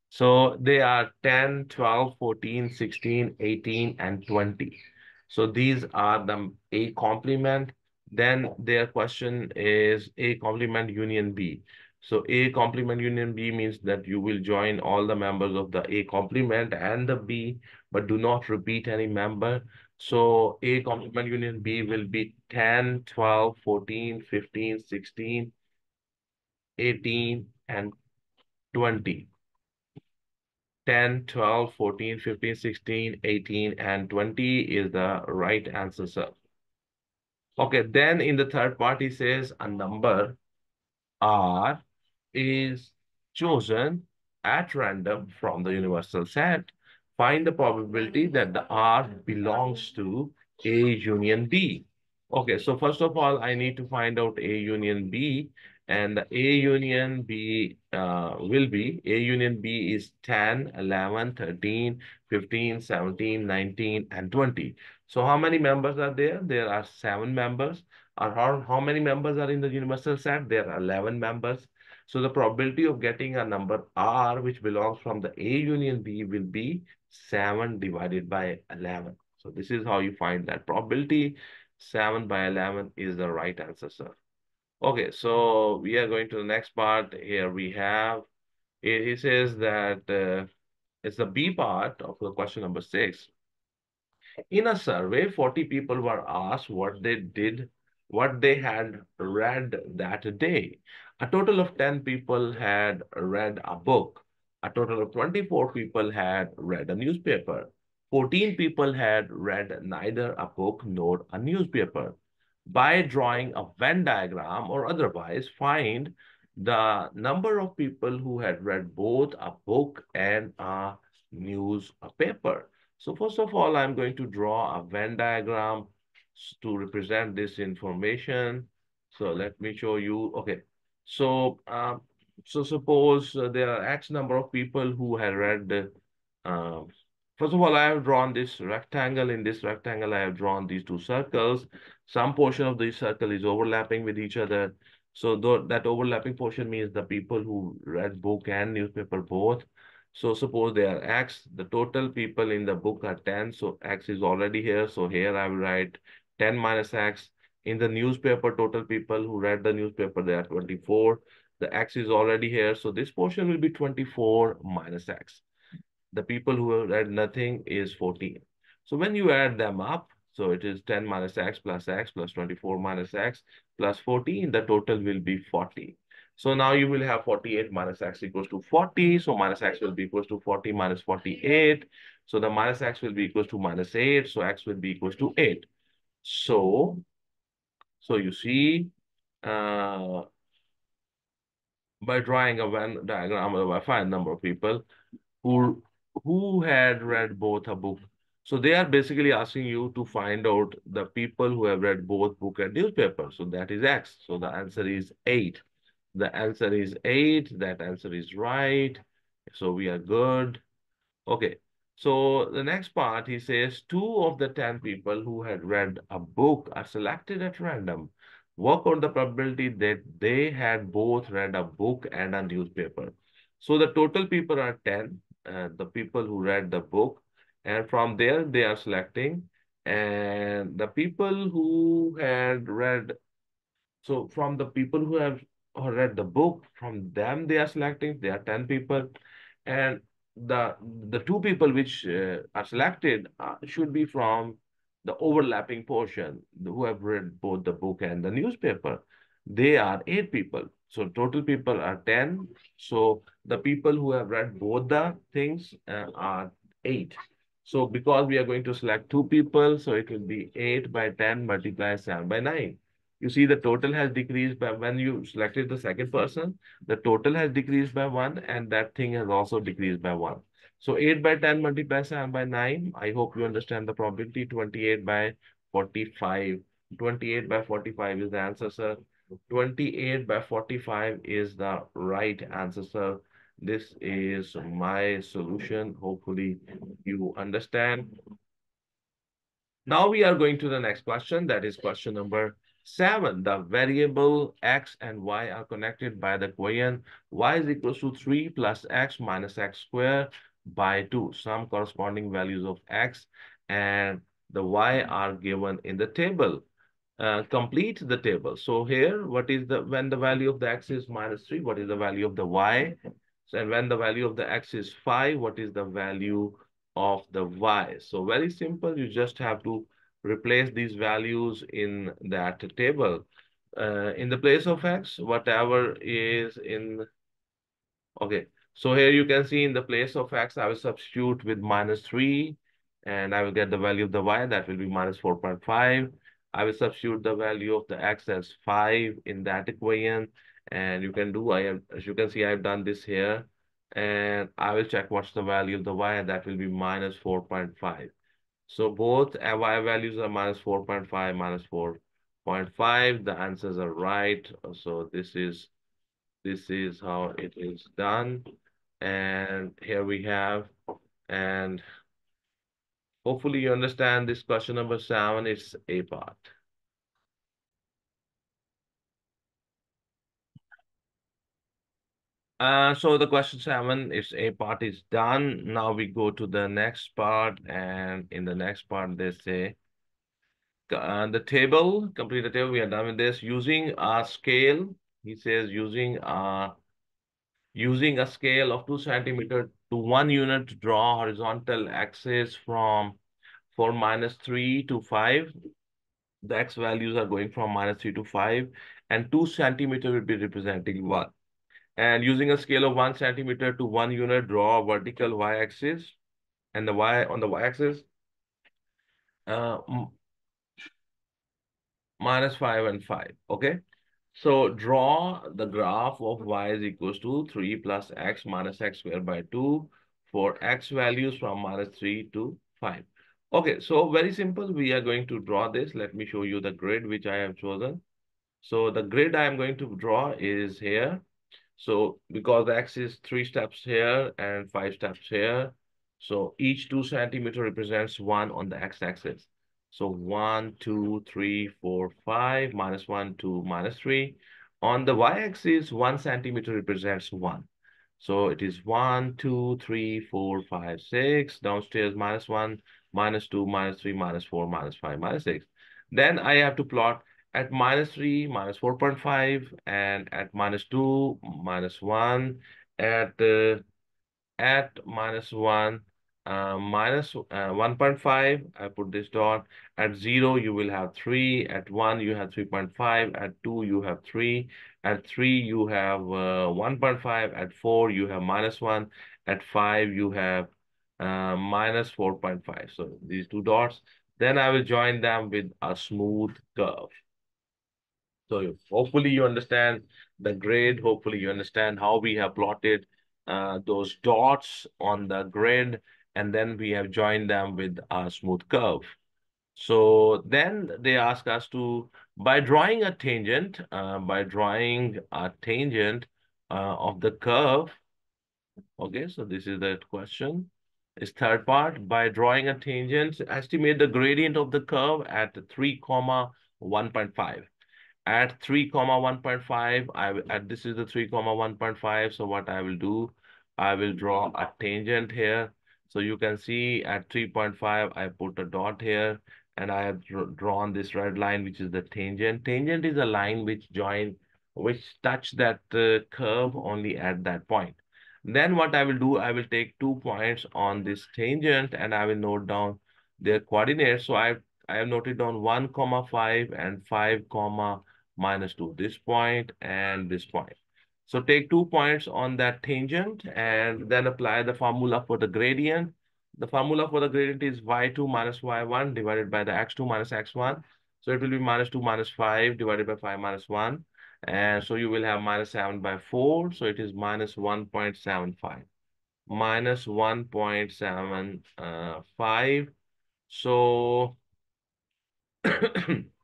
So they are 10, 12, 14, 16, 18, and 20. So these are the A complement. Then their question is A complement union B. So A complement union B means that you will join all the members of the A complement and the B, but do not repeat any member. So A complement union B will be 10, 12, 14, 15, 16, 18, and 20. 10, 12, 14, 15, 16, 18, and 20 is the right answer, sir. Okay, then in the third part, he says a number R is chosen at random from the universal set. Find the probability that the R belongs to A union B. Okay, so first of all, I need to find out A union B. And the A union B uh, will be, A union B is 10, 11, 13, 15, 17, 19, and 20. So how many members are there? There are seven members. Or how, how many members are in the universal set? There are 11 members. So the probability of getting a number R, which belongs from the A union B, will be 7 divided by 11. So this is how you find that probability. 7 by 11 is the right answer, sir. Okay, so we are going to the next part. Here we have, he says that uh, it's the B part of the question number six. In a survey, 40 people were asked what they did, what they had read that day. A total of 10 people had read a book. A total of 24 people had read a newspaper. 14 people had read neither a book nor a newspaper by drawing a Venn diagram or otherwise find the number of people who had read both a book and a newspaper. So first of all, I'm going to draw a Venn diagram to represent this information. So let me show you. Okay. So, uh, so suppose uh, there are X number of people who have read uh, First of all, I have drawn this rectangle. In this rectangle, I have drawn these two circles. Some portion of this circle is overlapping with each other. So that overlapping portion means the people who read book and newspaper both. So suppose they are X, the total people in the book are 10. So X is already here. So here I will write 10 minus X. In the newspaper, total people who read the newspaper, they are 24. The X is already here. So this portion will be 24 minus X the people who read nothing is 14. So when you add them up, so it is 10 minus x plus x plus 24 minus x plus 14, the total will be 40. So now you will have 48 minus x equals to 40. So minus x will be equals to 40 minus 48. So the minus x will be equals to minus 8. So x will be equals to 8. So, so you see, uh, by drawing a Venn diagram of a finite number of people who who had read both a book. So they are basically asking you to find out the people who have read both book and newspaper. So that is X. So the answer is 8. The answer is 8. That answer is right. So we are good. Okay. So the next part, he says, two of the 10 people who had read a book are selected at random. Work out the probability that they had both read a book and a newspaper. So the total people are 10, uh, the people who read the book. And from there, they are selecting. And the people who had read, so from the people who have read the book, from them they are selecting, they are 10 people. And the the two people which uh, are selected uh, should be from the overlapping portion who have read both the book and the newspaper. They are eight people. So total people are 10. So the people who have read both the things uh, are eight. So because we are going to select two people, so it will be 8 by 10 multiplied 7 by 9 you see the total has decreased by when you selected the second person, the total has decreased by one and that thing has also decreased by one. So 8 by 10 multiplied 7 by 9. I hope you understand the probability 28 by 45. 28 by 45 is the answer, sir. 28 by 45 is the right answer, sir. This is my solution. Hopefully you understand. Now we are going to the next question. That is question number Seven, the variable x and y are connected by the equation y is equals to 3 plus x minus x squared by 2. Some corresponding values of x and the y are given in the table. Uh, complete the table. So here, what is the, when the value of the x is minus 3, what is the value of the y? So, and when the value of the x is 5, what is the value of the y? So very simple, you just have to replace these values in that table. Uh, in the place of x, whatever is in, okay. So here you can see in the place of x, I will substitute with minus 3 and I will get the value of the y, that will be minus 4.5. I will substitute the value of the x as 5 in that equation. And you can do, I have, as you can see, I've done this here. And I will check what's the value of the y, that will be minus 4.5. So both y values are minus 4.5, minus 4.5. The answers are right. So this is this is how it is done. And here we have, and hopefully you understand this question number seven, it's A part. Uh, so the question seven is a part is done. Now we go to the next part. And in the next part, they say uh, the table, complete the table. We are done with this. Using a scale, he says using a, using a scale of two centimeter to one unit to draw horizontal axis from for minus three to five. The x values are going from minus three to five and two centimeter will be representing one. And using a scale of one centimeter to one unit, draw a vertical y-axis and the y on the y-axis uh, minus 5 and 5, okay? So draw the graph of y is equals to 3 plus x minus x squared by 2 for x values from minus 3 to 5. Okay, so very simple. We are going to draw this. Let me show you the grid which I have chosen. So the grid I am going to draw is here. So because X is three steps here and five steps here, so each two centimeter represents one on the x-axis. So one, two, three, four, five, minus one, two, minus three. On the y-axis, one centimeter represents one. So it is one, two, three, four, five, six. Downstairs, minus one, minus two, minus three, minus four, minus five, minus six. Then I have to plot at minus 3, minus 4.5, and at minus 2, minus 1, at, uh, at minus 1, uh, minus, uh, 1.5, I put this dot. At 0, you will have 3. At 1, you have 3.5. At 2, you have 3. At 3, you have uh, 1.5. At 4, you have minus 1. At 5, you have uh, minus 4.5. So these two dots. Then I will join them with a smooth curve. So hopefully you understand the grid. Hopefully you understand how we have plotted uh, those dots on the grid, and then we have joined them with a smooth curve. So then they ask us to, by drawing a tangent, uh, by drawing a tangent uh, of the curve, okay, so this is the question, is third part, by drawing a tangent, estimate the gradient of the curve at 3 comma 1.5 at 3 comma 1.5 i at this is the 3 comma 1.5 so what i will do i will draw a tangent here. So you can see at 3.5 i put a dot here and i have drawn this red line which is the tangent. Tangent is a line which join which touch that uh, curve only at that point. Then what i will do i will take two points on this tangent and i will note down their coordinates. So i I have noted down 1 comma 5 and 5 comma minus 2, this point and this point. So take two points on that tangent and then apply the formula for the gradient. The formula for the gradient is y2 minus y1 divided by the x2 minus x1. So it will be minus 2 minus 5 divided by 5 minus 1. And so you will have minus 7 by 4. So it is minus 1.75. Minus 1.75. Uh, so (clears throat)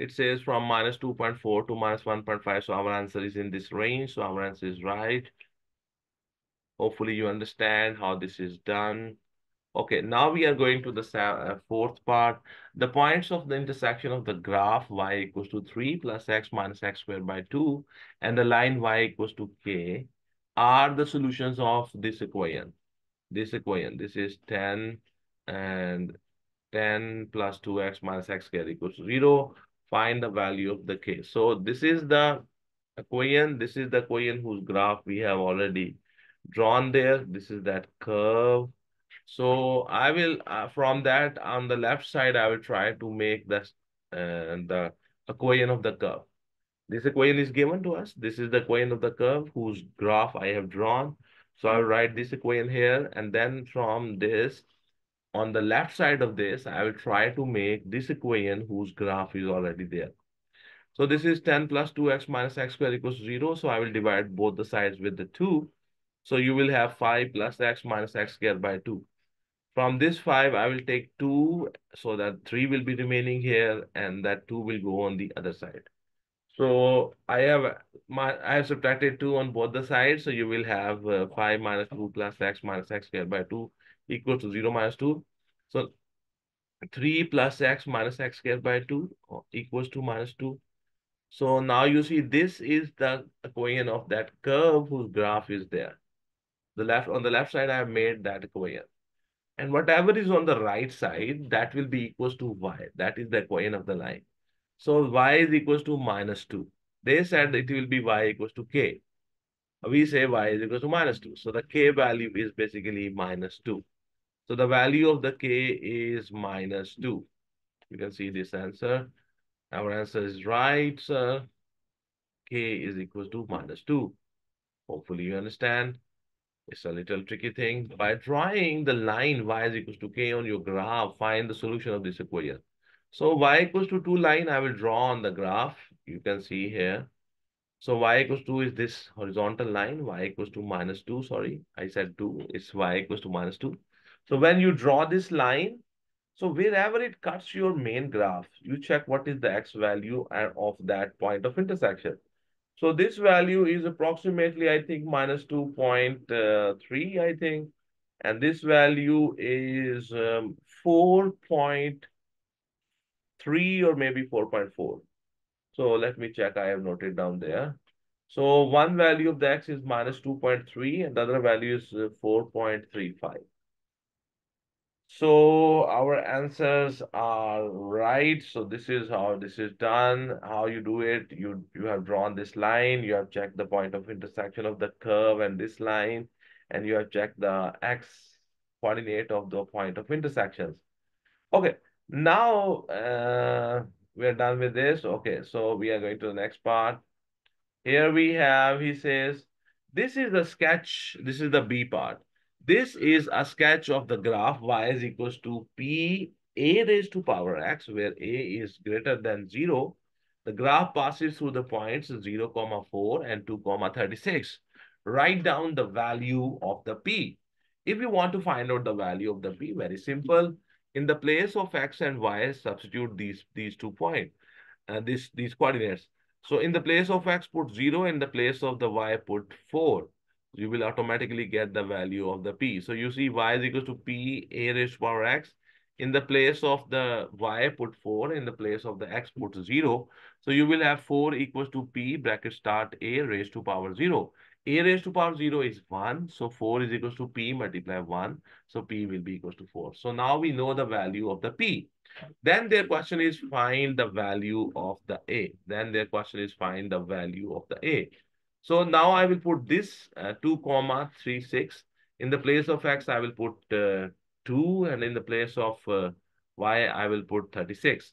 it says from minus 2.4 to minus 1.5. So our answer is in this range. So our answer is right. Hopefully you understand how this is done. Okay, now we are going to the uh, fourth part. The points of the intersection of the graph y equals to 3 plus x minus x squared by 2 and the line y equals to k are the solutions of this equation. This equation, this is 10 and 10 plus 2x minus x squared equals 0 find the value of the k. So this is the equation. This is the equation whose graph we have already drawn there. This is that curve. So I will, uh, from that on the left side, I will try to make this, uh, the equation of the curve. This equation is given to us. This is the equation of the curve whose graph I have drawn. So I'll write this equation here. And then from this, on the left side of this, I will try to make this equation whose graph is already there. So this is 10 plus 2x minus x squared equals 0. So I will divide both the sides with the 2. So you will have 5 plus x minus x squared by 2. From this 5, I will take 2 so that 3 will be remaining here and that 2 will go on the other side. So I have my I have subtracted 2 on both the sides. So you will have uh, 5 minus 2 plus x minus x squared by 2 equal to 0 minus 2. So 3 plus x minus x squared by 2 uh, equals to minus 2. So now you see this is the equation of that curve whose graph is there. The left On the left side, I have made that equation. And whatever is on the right side, that will be equals to y. That is the equation of the line. So y is equals to minus 2. They said it will be y equals to k. We say y is equals to minus 2. So the k value is basically minus 2. So the value of the k is minus 2. You can see this answer. Our answer is right, sir. k is equal to minus 2. Hopefully you understand. It's a little tricky thing. By drawing the line y is equals to k on your graph, find the solution of this equation. So y equals to 2 line, I will draw on the graph. You can see here. So y equals 2 is this horizontal line, y equals to minus 2, sorry. I said 2, it's y equals to minus 2. So when you draw this line, so wherever it cuts your main graph, you check what is the x value of that point of intersection. So this value is approximately, I think, minus 2.3, I think. And this value is um, 4.3 or maybe 4.4. So let me check. I have noted down there. So one value of the x is minus 2.3 and the other value is uh, 4.35. So our answers are right. So this is how this is done, how you do it. You, you have drawn this line, you have checked the point of intersection of the curve and this line, and you have checked the x coordinate of the point of intersections. Okay, now uh, we're done with this. Okay, so we are going to the next part. Here we have, he says, this is the sketch, this is the B part. This is a sketch of the graph y is equals to p a raised to power x, where a is greater than 0. The graph passes through the points 0, comma 4 and 2, comma 36. Write down the value of the p. If you want to find out the value of the p, very simple. In the place of x and y, substitute these, these two points, uh, this, these coordinates. So in the place of x, put 0. In the place of the y, put 4. You will automatically get the value of the p. So you see y is equal to p a raised to power x. In the place of the y, put 4. In the place of the x, put 0. So you will have 4 equals to p bracket start a raised to power 0. a raised to power 0 is 1. So 4 is equals to p multiply 1. So p will be equals to 4. So now we know the value of the p. Then their question is find the value of the A. Then their question is find the value of the A. So now I will put this uh, 2 comma 3 6. In the place of x, I will put uh, 2 and in the place of uh, y, I will put 36.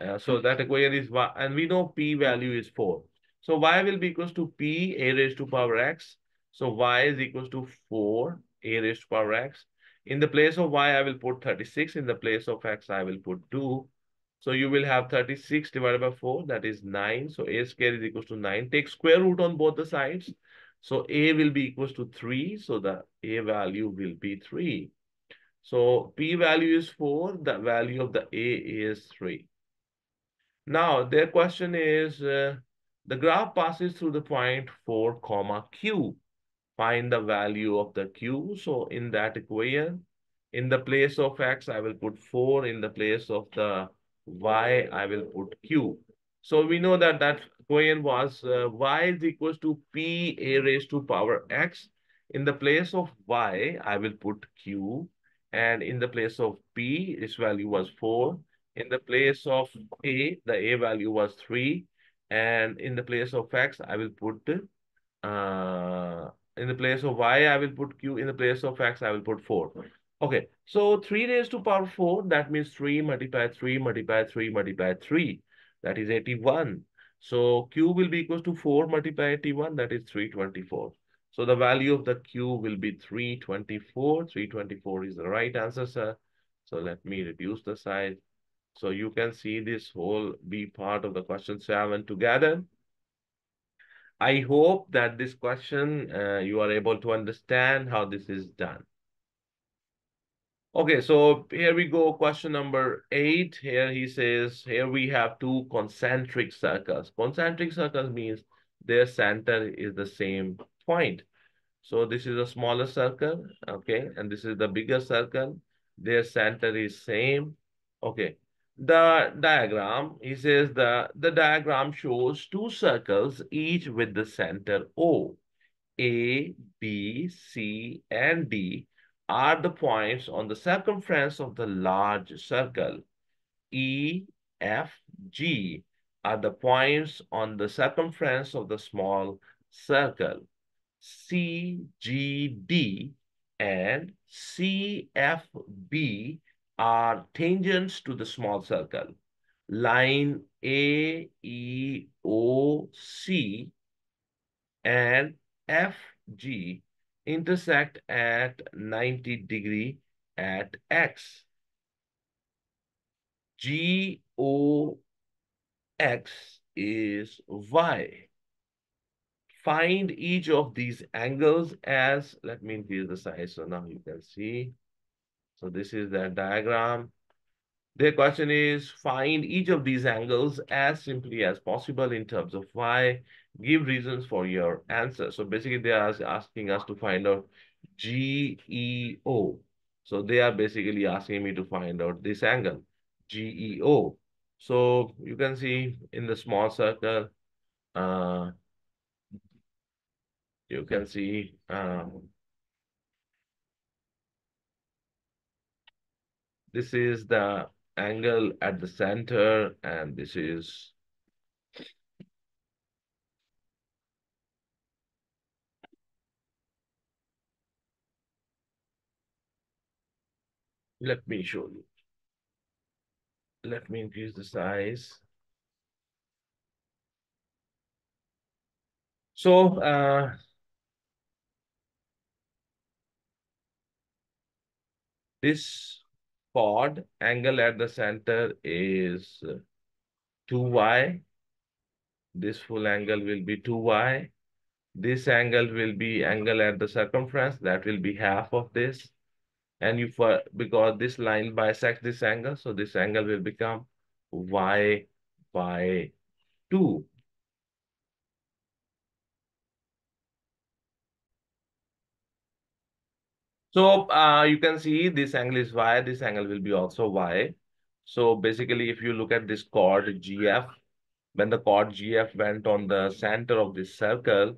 Uh, so that equation is y and we know p value is 4. So y will be equals to p a raised to power x. So y is equals to 4 a raised to power x. In the place of y, I will put 36. In the place of x, I will put 2. So you will have 36 divided by 4, that is 9. So a square is equal to 9. Take square root on both the sides. So a will be equals to 3. So the a value will be 3. So p value is 4. The value of the a is 3. Now their question is, uh, the graph passes through the point 4 comma q find the value of the q. So in that equation, in the place of x, I will put 4. In the place of the y, I will put q. So we know that that equation was uh, y is equals to p a raised to power x. In the place of y, I will put q. And in the place of p, its value was 4. In the place of a, the a value was 3. And in the place of x, I will put uh, in the place of y, I will put q. In the place of x, I will put 4. Okay, so 3 raised to power 4, that means 3 multiplied 3 multiplied 3 multiplied 3. That is 81. So q will be equals to 4 multiplied 81, that is 324. So the value of the q will be 324. 324 is the right answer, sir. So let me reduce the size. So you can see this whole B part of the question 7 together. I hope that this question, uh, you are able to understand how this is done. Okay, so here we go, question number eight. Here he says, here we have two concentric circles. Concentric circles means their center is the same point. So this is a smaller circle, okay, and this is the bigger circle. Their center is same, okay the diagram, he says the, the diagram shows two circles, each with the center O. A, B, C, and D are the points on the circumference of the large circle. E, F, G are the points on the circumference of the small circle. C, G, D, and C, F, B are tangents to the small circle. Line A, E, O, C and F, G intersect at 90 degree at X. G, O, X is Y. Find each of these angles as, let me increase the size so now you can see. So this is the diagram. Their question is find each of these angles as simply as possible in terms of y. Give reasons for your answer. So basically they are asking us to find out GEO. So they are basically asking me to find out this angle, GEO. So you can see in the small circle, uh, you can see um, This is the angle at the center, and this is Let me show you. Let me increase the size. So, uh, this chord angle at the center is 2y. This full angle will be 2y. This angle will be angle at the circumference. That will be half of this. And you for because this line bisects this angle, so this angle will become y by 2. So uh, you can see this angle is y, this angle will be also y. So basically, if you look at this chord GF, when the chord GF went on the center of this circle,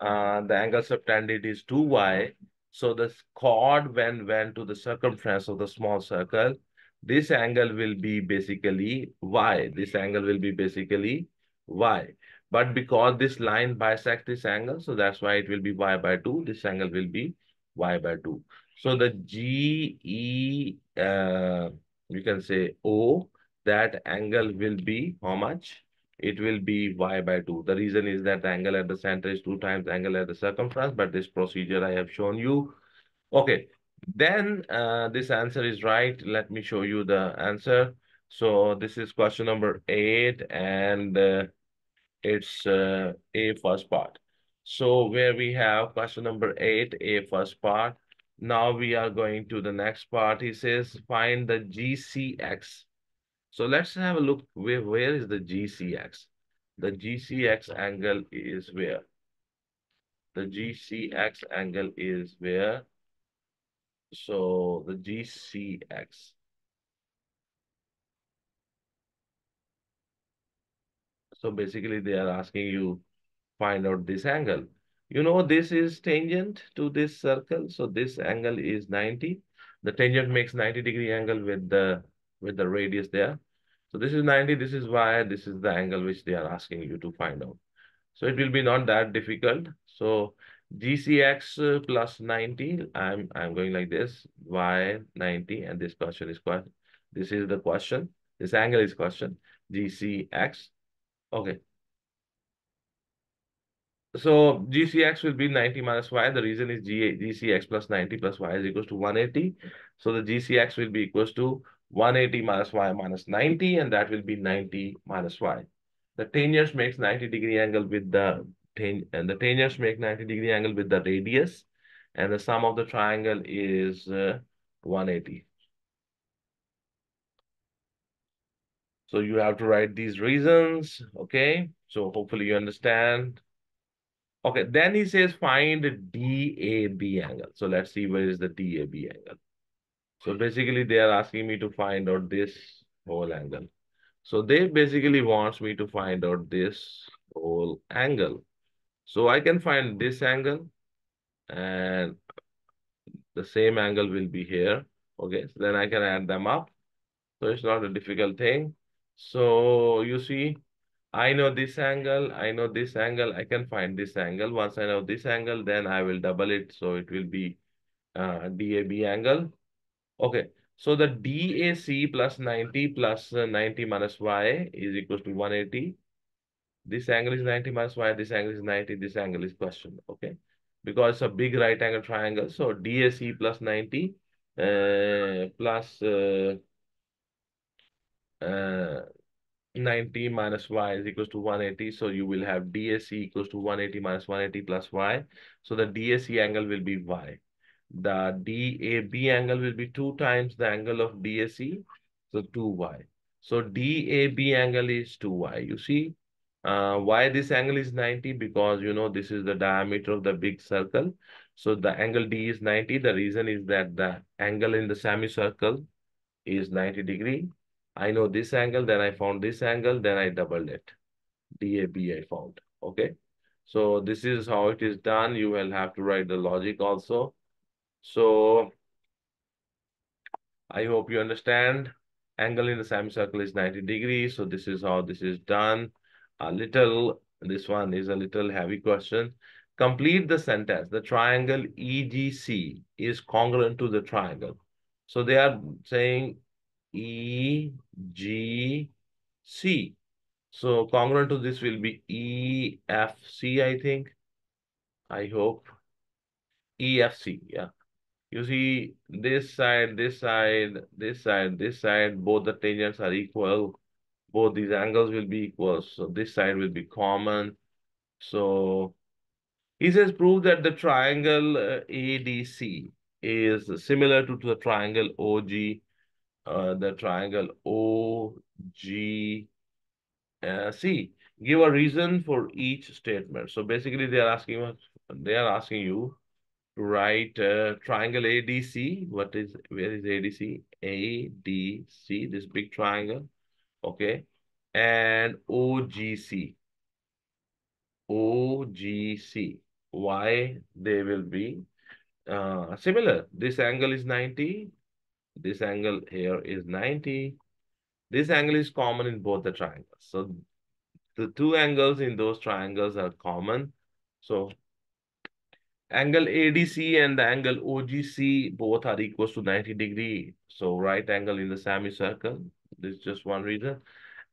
uh, the angle subtended is 2y. So the chord when went to the circumference of the small circle, this angle will be basically y. This angle will be basically y. But because this line bisects this angle, so that's why it will be y by 2. This angle will be y by 2. So the GE, uh, you can say O, that angle will be how much? It will be y by 2. The reason is that angle at the center is 2 times angle at the circumference, but this procedure I have shown you. Okay, then uh, this answer is right. Let me show you the answer. So this is question number 8 and uh, it's uh, A first part. So where we have question number 8, A first part. Now we are going to the next part. He says, find the GCX. So let's have a look. Where, where is the GCX? The GCX angle is where? The GCX angle is where? So the GCX. So basically they are asking you find out this angle. You know, this is tangent to this circle. So this angle is 90. The tangent makes 90 degree angle with the with the radius there. So this is 90, this is y, this is the angle which they are asking you to find out. So it will be not that difficult. So GCX plus 90, I'm, I'm going like this, Y 90, and this question is question. This is the question. This angle is question, GCX. Okay. So GCX will be 90 minus Y. The reason is G, GCX plus 90 plus Y is equals to 180. So the GCX will be equals to 180 minus Y minus 90, and that will be 90 minus Y. The tangents makes 90 degree angle with the and the tangents make 90 degree angle with the radius, and the sum of the triangle is uh, 180. So you have to write these reasons, okay? So hopefully you understand. Okay, then he says find DAB angle. So let's see where is the DAB angle. So basically they are asking me to find out this whole angle. So they basically wants me to find out this whole angle. So I can find this angle and the same angle will be here. Okay, so then I can add them up. So it's not a difficult thing. So you see, I know this angle, I know this angle, I can find this angle. Once I know this angle, then I will double it. So it will be uh, DAB angle. Okay, so the DAC plus 90 uh, 90 minus Y is equals to 180. This angle is 90 minus Y, this angle is 90, this angle is question, okay? Because it's a big right angle triangle, so DAC plus 90 uh, plus uh, uh, 90 minus y is equals to 180. So you will have DAC equals to 180 minus 180 plus y. So the DAC angle will be y. The DAB angle will be 2 times the angle of DAC. So 2y. So DAB angle is 2y. You see uh, why this angle is 90? Because, you know, this is the diameter of the big circle. So the angle D is 90. The reason is that the angle in the semicircle is 90 degree. I know this angle, then I found this angle, then I doubled it. DAB I found, okay? So this is how it is done. You will have to write the logic also. So I hope you understand. Angle in the semicircle is 90 degrees. So this is how this is done. A little, this one is a little heavy question. Complete the sentence. The triangle EGC is congruent to the triangle. So they are saying E, G, C. So congruent to this will be E, F, C, I think. I hope. E, F, C, yeah. You see this side, this side, this side, this side, both the tangents are equal. Both these angles will be equal. So this side will be common. So he says prove that the triangle uh, ADC is similar to, to the triangle OG, uh, the triangle OGC. Give a reason for each statement. So basically they are asking they are asking you to write uh, triangle ADC. What is, where is ADC? ADC, this big triangle. Okay. And OGC. OGC why they will be uh, similar. This angle is 90. This angle here is 90. This angle is common in both the triangles. So the two angles in those triangles are common. So angle ADC and the angle OGC both are equal to 90 degree. So right angle in the semicircle. This is just one reason.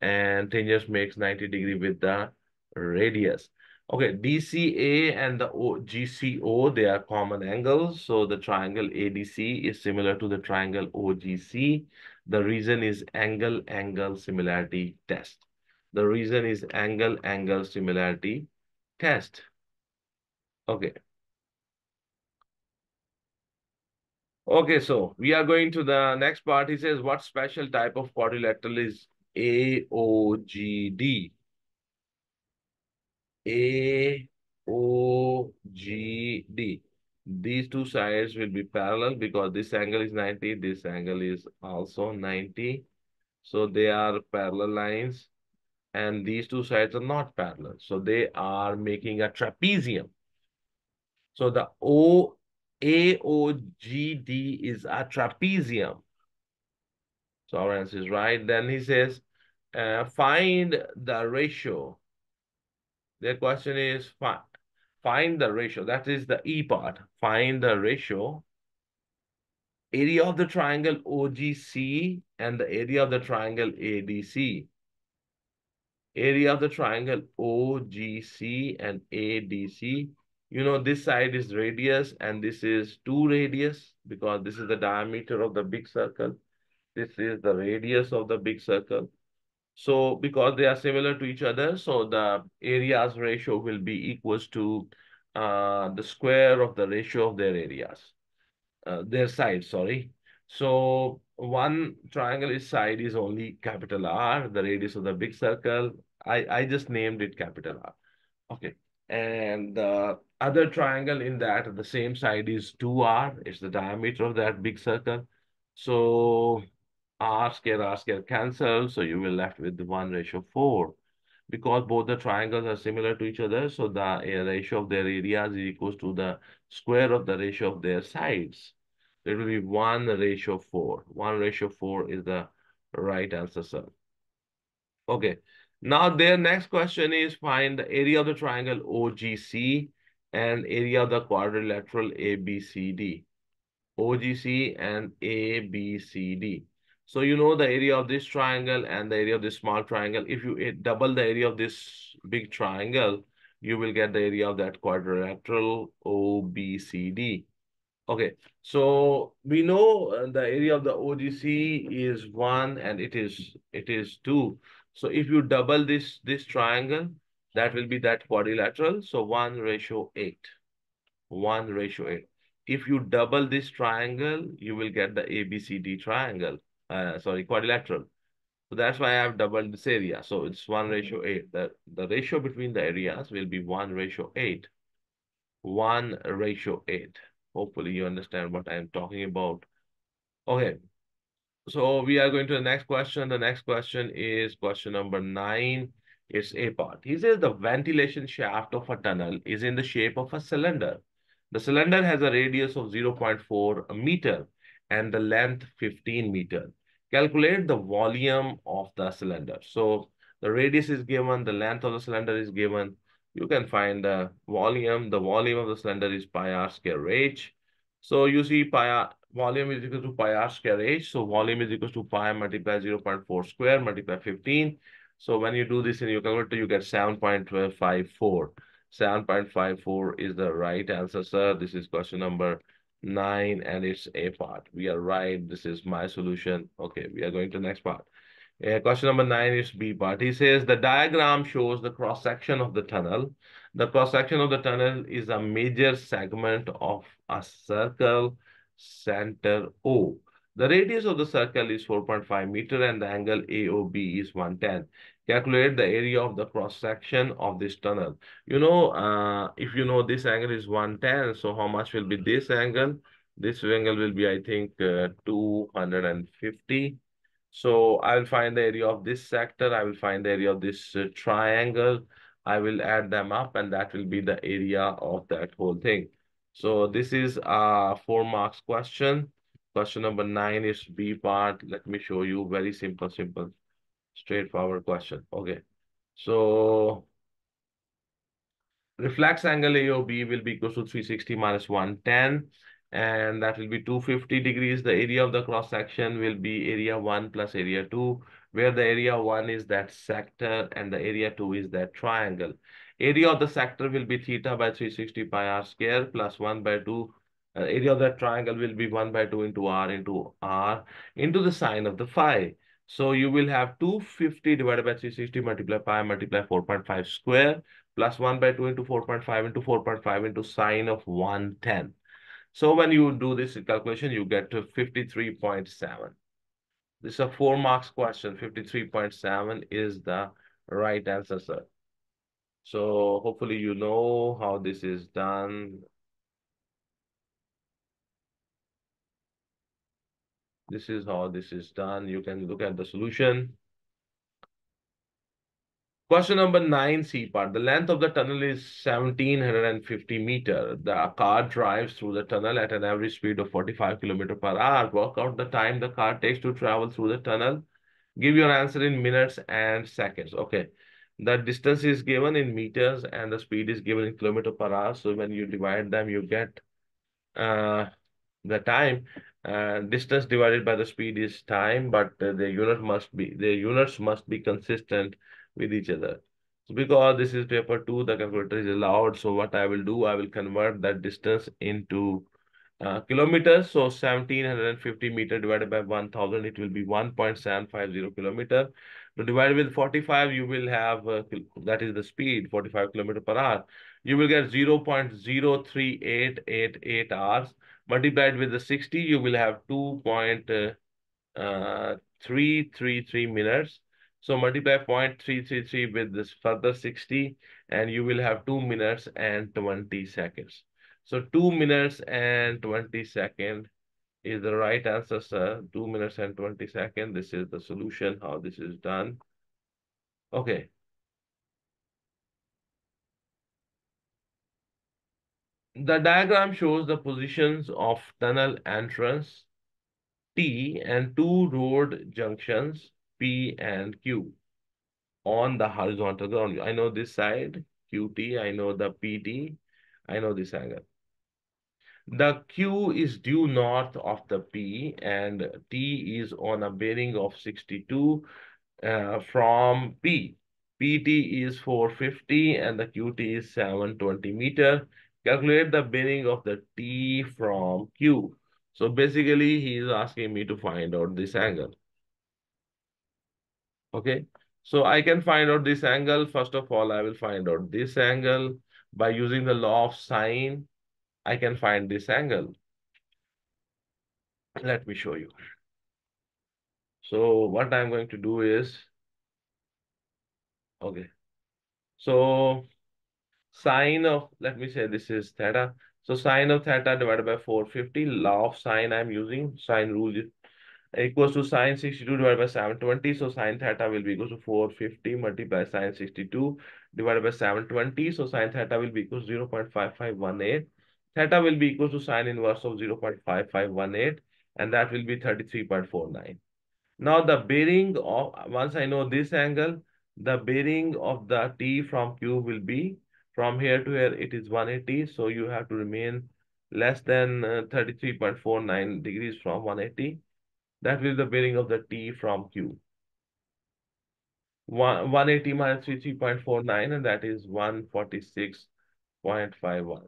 And tangent makes 90 degree with the radius. Okay, DCA and the GCO, they are common angles. So the triangle ADC is similar to the triangle OGC. The reason is angle-angle similarity test. The reason is angle-angle similarity test. Okay. Okay, so we are going to the next part. He says, what special type of quadrilateral is AOGD? A, O, G, D. These two sides will be parallel because this angle is 90, this angle is also 90. So they are parallel lines and these two sides are not parallel. So they are making a trapezium. So the O, A, O, G, D is a trapezium. So our answer is right. Then he says, uh, find the ratio their question is find, find the ratio. That is the E part. Find the ratio. Area of the triangle OGC and the area of the triangle ADC. Area of the triangle OGC and ADC. You know, this side is radius and this is 2 radius because this is the diameter of the big circle. This is the radius of the big circle. So because they are similar to each other, so the areas ratio will be equals to uh, the square of the ratio of their areas, uh, their sides, sorry. So one triangle is side is only capital R, the radius of the big circle. I, I just named it capital R. Okay. And the other triangle in that, the same side is 2R. It's the diameter of that big circle. So r square, r square cancel. So you will left with 1 ratio 4. Because both the triangles are similar to each other, so the ratio of their areas is equals to the square of the ratio of their sides. It will be 1 ratio 4. 1 ratio 4 is the right answer, sir. Okay. Now their next question is find the area of the triangle OGC and area of the quadrilateral ABCD. OGC and ABCD. So you know the area of this triangle and the area of this small triangle. If you double the area of this big triangle, you will get the area of that quadrilateral OBCD. Okay, so we know uh, the area of the OGC is 1 and it is it is 2. So if you double this this triangle, that will be that quadrilateral. So 1 ratio 8. 1 ratio 8. If you double this triangle, you will get the ABCD triangle uh, sorry, quadrilateral. So that's why I have doubled this area. So it's 1 ratio 8. The, the ratio between the areas will be 1 ratio 8. 1 ratio 8. Hopefully you understand what I'm talking about. Okay. So we are going to the next question. The next question is question number 9. It's A part. He says the ventilation shaft of a tunnel is in the shape of a cylinder. The cylinder has a radius of 0.4 meter and the length 15 meter calculate the volume of the cylinder. So the radius is given, the length of the cylinder is given. You can find the volume. The volume of the cylinder is pi r square h. So you see pi r, volume is equal to pi r square h. So volume is equal to pi multiplied 0.4 square multiplied 15. So when you do this in your calculator, you get 7.54. 7.54 is the right answer, sir. This is question number nine and it's A part. We are right. This is my solution. Okay, we are going to next part. Uh, question number nine is B part. He says the diagram shows the cross section of the tunnel. The cross section of the tunnel is a major segment of a circle center O. The radius of the circle is 4.5 meter and the angle AOB is 110. Calculate the area of the cross section of this tunnel. You know, uh, if you know this angle is 110, so how much will be this angle? This angle will be, I think, uh, 250. So I will find the area of this sector. I will find the area of this uh, triangle. I will add them up and that will be the area of that whole thing. So this is a four marks question. Question number nine is B part. Let me show you very simple, simple, straightforward question. Okay. So reflex angle AOB will be equal to 360 minus 110 and that will be 250 degrees. The area of the cross section will be area 1 plus area 2, where the area 1 is that sector and the area 2 is that triangle. Area of the sector will be theta by 360 pi r square plus 1 by 2. Uh, area of that triangle will be 1 by 2 into r into r into the sine of the phi. So you will have 250 divided by 360 multiply pi multiply 4.5 square plus 1 by 2 into 4.5 into 4.5 into sine of 110. So when you do this calculation, you get to 53.7. This is a four marks question. 53.7 is the right answer, sir. So hopefully you know how this is done. This is how this is done. You can look at the solution. Question number nine, C part. The length of the tunnel is 1750 meter. The car drives through the tunnel at an average speed of 45 kilometer per hour. Work out the time the car takes to travel through the tunnel. Give your answer in minutes and seconds. Okay. The distance is given in meters and the speed is given in kilometer per hour. So when you divide them, you get uh, the time. Uh, distance divided by the speed is time, but uh, the unit must be the units must be consistent with each other. So because this is paper two, the calculator is allowed. So what I will do, I will convert that distance into uh, kilometers. So 1750 meter divided by 1000, it will be 1.750 kilometer. To divide with 45, you will have, uh, that is the speed, 45 kilometer per hour. You will get 0 0.03888 hours. Multiplied with the 60, you will have 2.333 uh, minutes. So multiply 0.333 with this further 60 and you will have 2 minutes and 20 seconds. So 2 minutes and 20 seconds is the right answer, sir. 2 minutes and 20 seconds. This is the solution, how this is done. Okay. The diagram shows the positions of tunnel entrance T and two road junctions P and Q on the horizontal ground. I know this side, QT, I know the PT, I know this angle. The Q is due north of the P and T is on a bearing of 62 uh, from P. PT is 450 and the QT is 720 meter. Calculate the bearing of the T from Q. So basically he is asking me to find out this angle. Okay. So I can find out this angle. First of all, I will find out this angle by using the law of sine. I can find this angle. Let me show you. So what I'm going to do is, okay. So sine of, let me say this is theta. So sine of theta divided by 450, law of sine I'm using, sine rule equals to sine 62 divided by 720. So sine theta will be equal to 450 multiplied by sine 62 divided by 720. So sine theta will be equal to 0 0.5518. Theta will be equal to sine inverse of 0 0.5518 and that will be 33.49. Now the bearing of, once I know this angle, the bearing of the T from Q will be from here to here, it is 180. So you have to remain less than uh, 33.49 degrees from 180. That will be the bearing of the T from Q. One, 180 minus 33.49 and that is 146.51.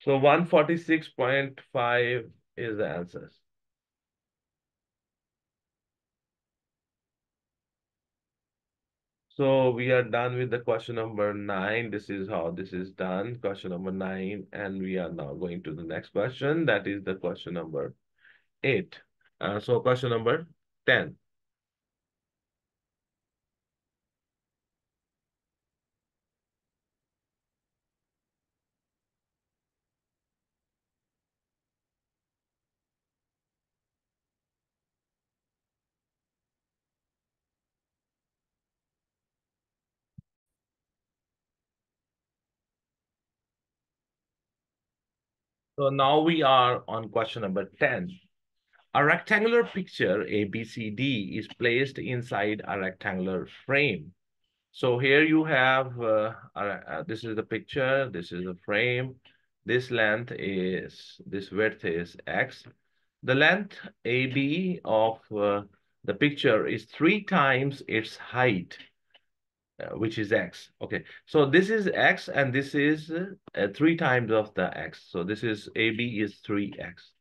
So 146.5 is the answer. So we are done with the question number nine. This is how this is done, question number nine. And we are now going to the next question. That is the question number eight. Uh, so question number 10. So now we are on question number 10. A rectangular picture ABCD is placed inside a rectangular frame. So here you have, uh, uh, this is the picture, this is the frame. This length is, this width is X. The length AB of uh, the picture is three times its height. Uh, which is x. Okay, so this is x and this is uh, three times of the x. So this is AB is 3x.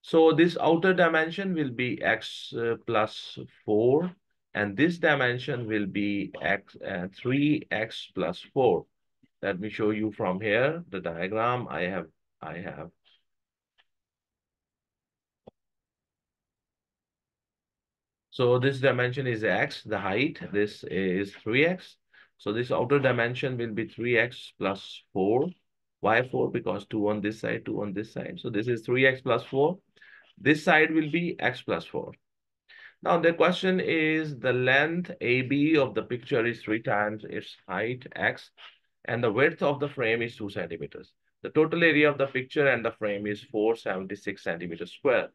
So this outer dimension will be x uh, plus 4 and this dimension will be x 3x uh, plus 4. Let me show you from here the diagram I have I have So this dimension is x, the height. This is 3x. So this outer dimension will be 3x plus 4. Why 4? Because 2 on this side, 2 on this side. So this is 3x plus 4. This side will be x plus 4. Now the question is the length AB of the picture is 3 times its height x and the width of the frame is 2 centimeters. The total area of the picture and the frame is 476 centimeters square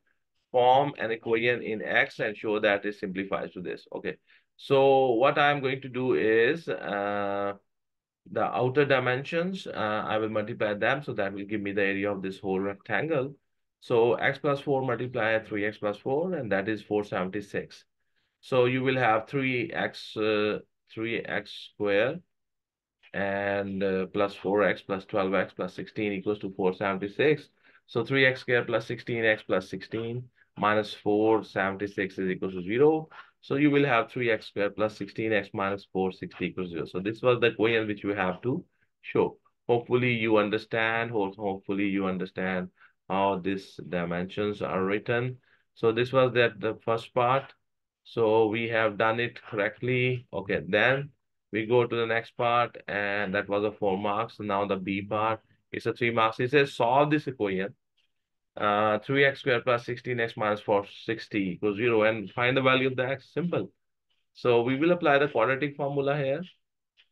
form an equation in X and show that it simplifies to this. Okay. So what I'm going to do is uh, the outer dimensions, uh, I will multiply them. So that will give me the area of this whole rectangle. So x plus 4 multiply 3x plus 4, and that is 476. So you will have 3x, uh, 3x square and uh, plus 4x plus 12x plus 16 equals to 476. So 3x square plus 16x plus 16 minus 476 is equal to 0. So you will have 3x squared plus 16x minus 460 equals 0. So this was the equation which you have to show. Hopefully you understand, hopefully you understand how these dimensions are written. So this was that the first part. So we have done it correctly. Okay, then we go to the next part and that was a four marks. Now the B part is a three marks. It says solve this equation uh, 3x squared plus 16x minus 460 equals 0 and find the value of the x. Simple. So we will apply the quadratic formula here.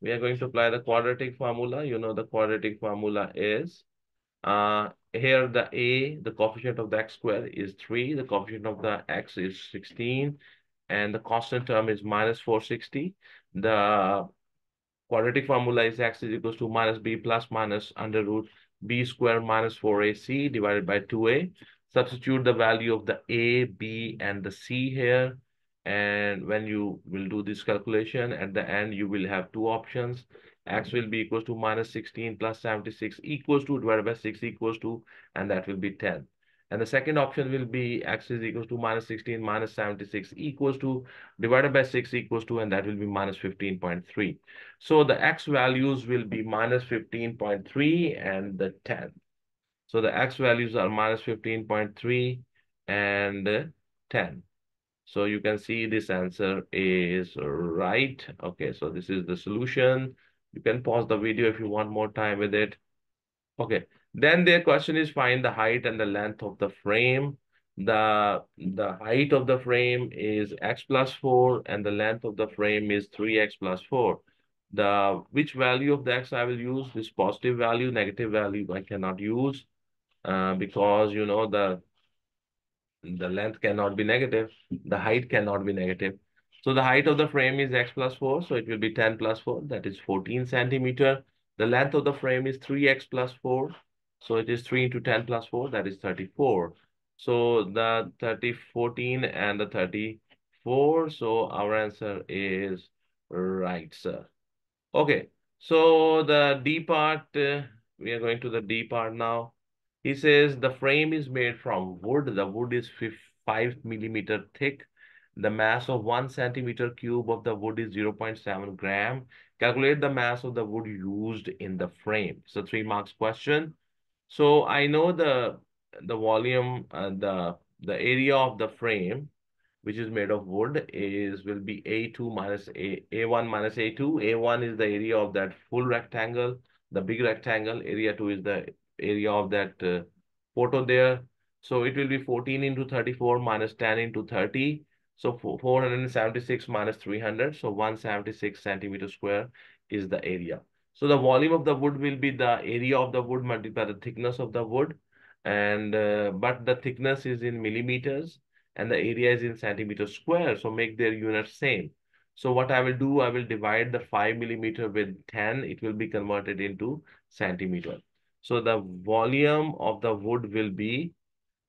We are going to apply the quadratic formula. You know the quadratic formula is uh, here the a, the coefficient of the x squared is 3. The coefficient of the x is 16. And the constant term is minus 460. The quadratic formula is x is equals to minus b plus minus under root b square minus 4ac divided by 2a. Substitute the value of the a, b, and the c here. And when you will do this calculation, at the end, you will have two options. x will be equals to minus 16 plus 76 equals to divided by 6 equals to, and that will be 10. And the second option will be x is equals to minus 16 minus 76 equals to divided by 6 equals to, and that will be minus 15.3. So the x values will be minus 15.3 and the 10. So the x values are minus 15.3 and 10. So you can see this answer is right. Okay, so this is the solution. You can pause the video if you want more time with it. Okay, then their question is find the height and the length of the frame. The, the height of the frame is x plus 4 and the length of the frame is 3x plus 4. The Which value of the x I will use? This positive value, negative value I cannot use uh, because, you know, the, the length cannot be negative. The height cannot be negative. So the height of the frame is x plus 4. So it will be 10 plus 4. That is 14 centimeter. The length of the frame is 3x plus 4. So it is 3 into 10 plus 4, that is 34. So the 30, 14 and the 34. So our answer is right, sir. Okay, so the D part, uh, we are going to the D part now. He says the frame is made from wood. The wood is 5 millimeter thick. The mass of 1 centimeter cube of the wood is 0.7 gram. Calculate the mass of the wood used in the frame. It's a three marks question. So I know the the volume, uh, the the area of the frame, which is made of wood, is will be A2 minus A, A1 minus A2. A1 is the area of that full rectangle, the big rectangle. Area 2 is the area of that uh, photo there. So it will be 14 into 34 minus 10 into 30. So 476 minus 300. So 176 centimeter square is the area. So the volume of the wood will be the area of the wood multiplied by the thickness of the wood. And uh, but the thickness is in millimeters and the area is in centimeter square. So make their units same. So what I will do, I will divide the 5 millimeter with 10. It will be converted into centimeter. So the volume of the wood will be,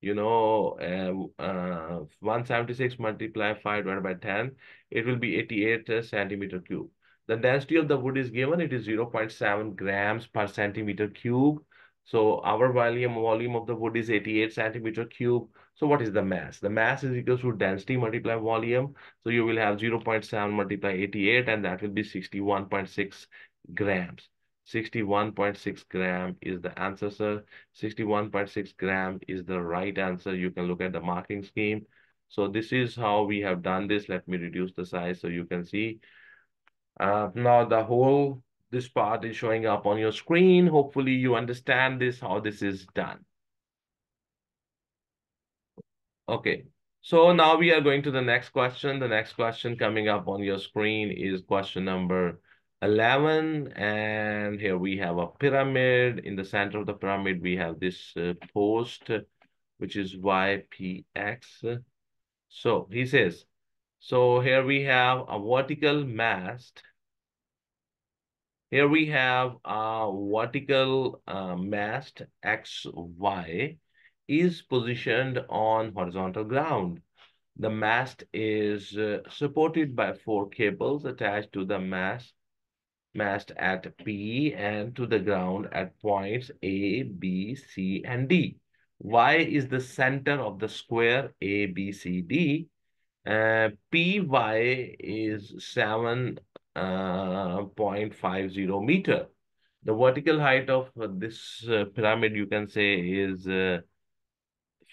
you know, uh, uh, 176 multiplied 5 divided by 10. It will be 88 centimeter cube. The density of the wood is given. It is 0.7 grams per centimeter cube. So our volume volume of the wood is 88 centimeter cube. So what is the mass? The mass is equal to density multiplied volume. So you will have 0.7 multiply 88 and that will be 61.6 grams. 61.6 gram is the answer, sir. 61.6 gram is the right answer. You can look at the marking scheme. So this is how we have done this. Let me reduce the size so you can see. Uh, now the whole, this part is showing up on your screen. Hopefully you understand this, how this is done. Okay, so now we are going to the next question. The next question coming up on your screen is question number 11 and here we have a pyramid in the center of the pyramid we have this uh, post which is ypx so he says so here we have a vertical mast here we have a vertical uh, mast xy is positioned on horizontal ground the mast is uh, supported by four cables attached to the mast mast at P and to the ground at points A, B, C, and D. Y is the center of the square A, B, C, D. Uh, PY is 7.50 uh, meter. The vertical height of this uh, pyramid, you can say, is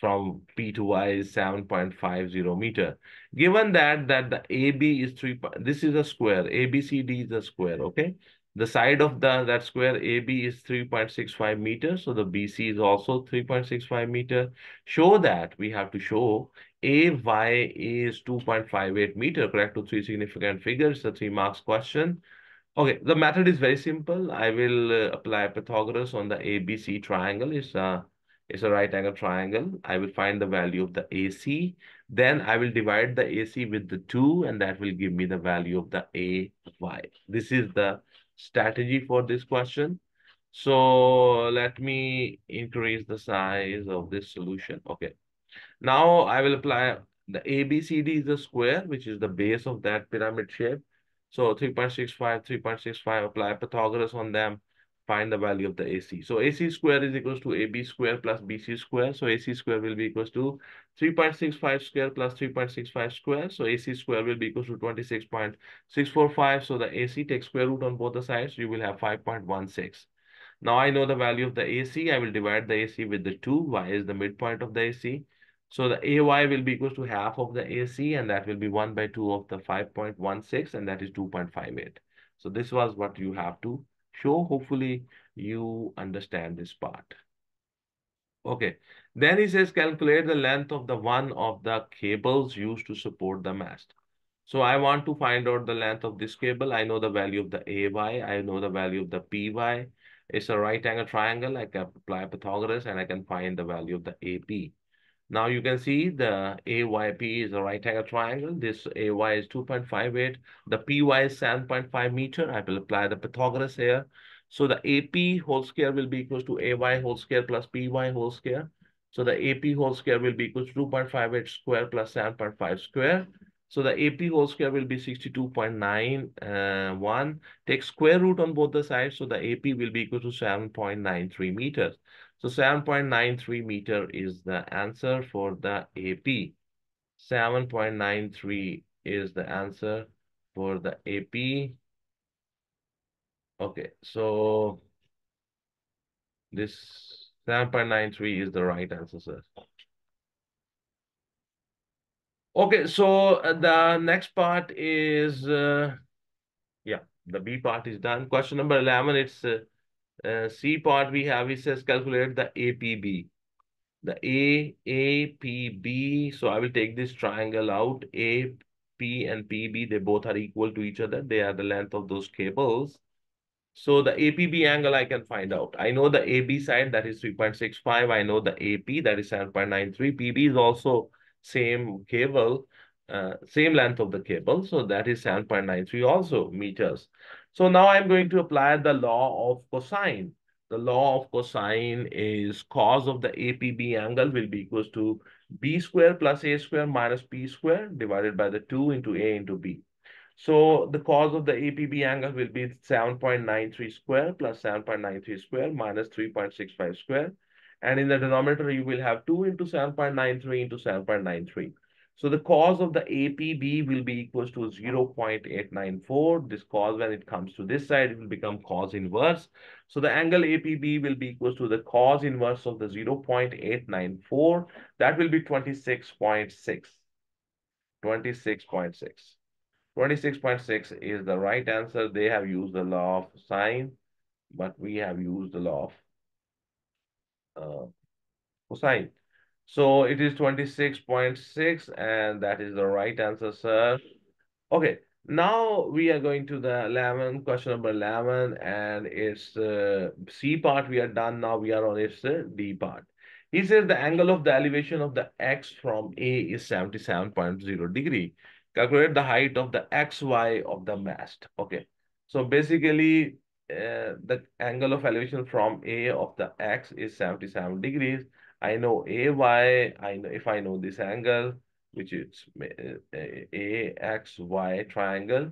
from P to Y is 7.50 meter. Given that, that the AB is 3, this is a square, ABCD is a square, okay? The side of the that square AB is 3.65 meters, so the BC is also 3.65 meter. Show that we have to show AY is 2.58 meter, correct to three significant figures, the three marks question. Okay, the method is very simple. I will uh, apply Pythagoras on the ABC triangle. It's uh, is a right angle triangle. I will find the value of the AC. Then I will divide the AC with the 2 and that will give me the value of the AY. This is the strategy for this question. So let me increase the size of this solution. Okay. Now I will apply the ABCD is the square, which is the base of that pyramid shape. So 3.65, 3.65, apply Pythagoras on them find the value of the AC. So AC square is equals to AB square plus BC square. So AC square will be equals to 3.65 square plus 3.65 square. So AC square will be equals to 26.645. So the AC takes square root on both the sides. You will have 5.16. Now I know the value of the AC. I will divide the AC with the 2. Y is the midpoint of the AC. So the AY will be equals to half of the AC and that will be 1 by 2 of the 5.16 and that is 2.58. So this was what you have to show. Hopefully you understand this part. Okay. Then he says calculate the length of the one of the cables used to support the mast. So I want to find out the length of this cable. I know the value of the AY. I know the value of the PY. It's a right angle triangle. I can apply Pythagoras and I can find the value of the AP. Now you can see the AYP is a right angle triangle. This AY is 2.58. The PY is 7.5 meter. I will apply the Pythagoras here. So the AP whole square will be equals to AY whole square plus PY whole square. So the AP whole square will be equals to 2.58 square plus 7.5 square. So the AP whole square will be 62.91. Uh, Take square root on both the sides. So the AP will be equal to 7.93 meters. So 7.93 meter is the answer for the AP. 7.93 is the answer for the AP. Okay, so this 7.93 is the right answer, sir. Okay, so uh, the next part is, uh, yeah, the B part is done. Question number 11, it's uh, uh, C part we have, it says calculate the APB. The A, A, P, B. So I will take this triangle out, AP and PB, they both are equal to each other. They are the length of those cables. So the APB angle I can find out. I know the AB side, that is 3.65. I know the AP, that is 7.93. PB is also same cable, uh, same length of the cable. So that is 7.93 also meters. So now I'm going to apply the law of cosine. The law of cosine is cos of the APB angle will be equals to B square plus A square minus P square divided by the 2 into A into B. So the cos of the APB angle will be 7.93 square plus 7.93 square minus 3.65 square and in the denominator, you will have 2 into 7.93 into 7.93. So the cos of the APB will be equals to 0 0.894. This cos, when it comes to this side, it will become cos inverse. So the angle APB will be equals to the cos inverse of the 0 0.894. That will be 26.6. 26.6. 26.6 is the right answer. They have used the law of sine, but we have used the law of uh, cosine. So it is 26.6 and that is the right answer, sir. Okay, now we are going to the 11, question number 11 and it's uh, C part we are done. Now we are on its uh, D part. He says the angle of the elevation of the X from A is 77.0 degree. Calculate the height of the XY of the mast. Okay, so basically uh, the angle of elevation from A of the X is 77 degrees. I know AY, I know if I know this angle, which is uh, AXY triangle.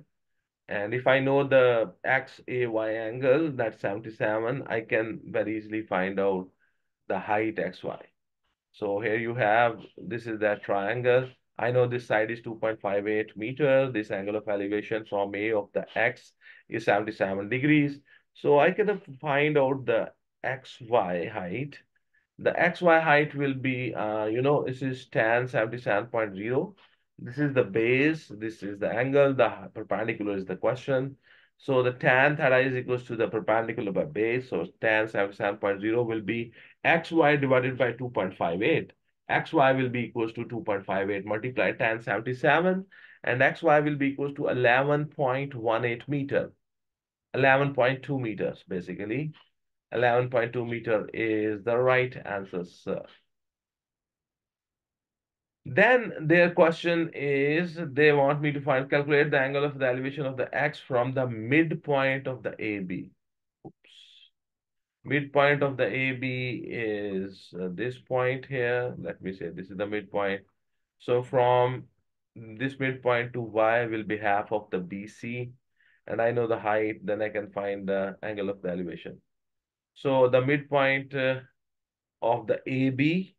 And if I know the XAY angle, that's 77, I can very easily find out the height XY. So here you have, this is that triangle. I know this side is 2.58 meters. This angle of elevation from A of the X is 77 degrees. So I can find out the XY height. The XY height will be, uh, you know, this is tan 77.0. This is the base. This is the angle. The perpendicular is the question. So the tan theta is equals to the perpendicular by base. So tan 77.0 will be xy divided by 2.58. xy will be equals to 2.58 multiplied tan 77 and xy will be equals to 11.18 meter. 11.2 meters, basically. 11.2 meter is the right answer, sir. Then their question is, they want me to find, calculate the angle of the elevation of the X from the midpoint of the AB. Oops. Midpoint of the AB is uh, this point here. Let me say this is the midpoint. So from this midpoint to Y will be half of the BC and I know the height, then I can find the angle of the elevation. So the midpoint uh, of the AB,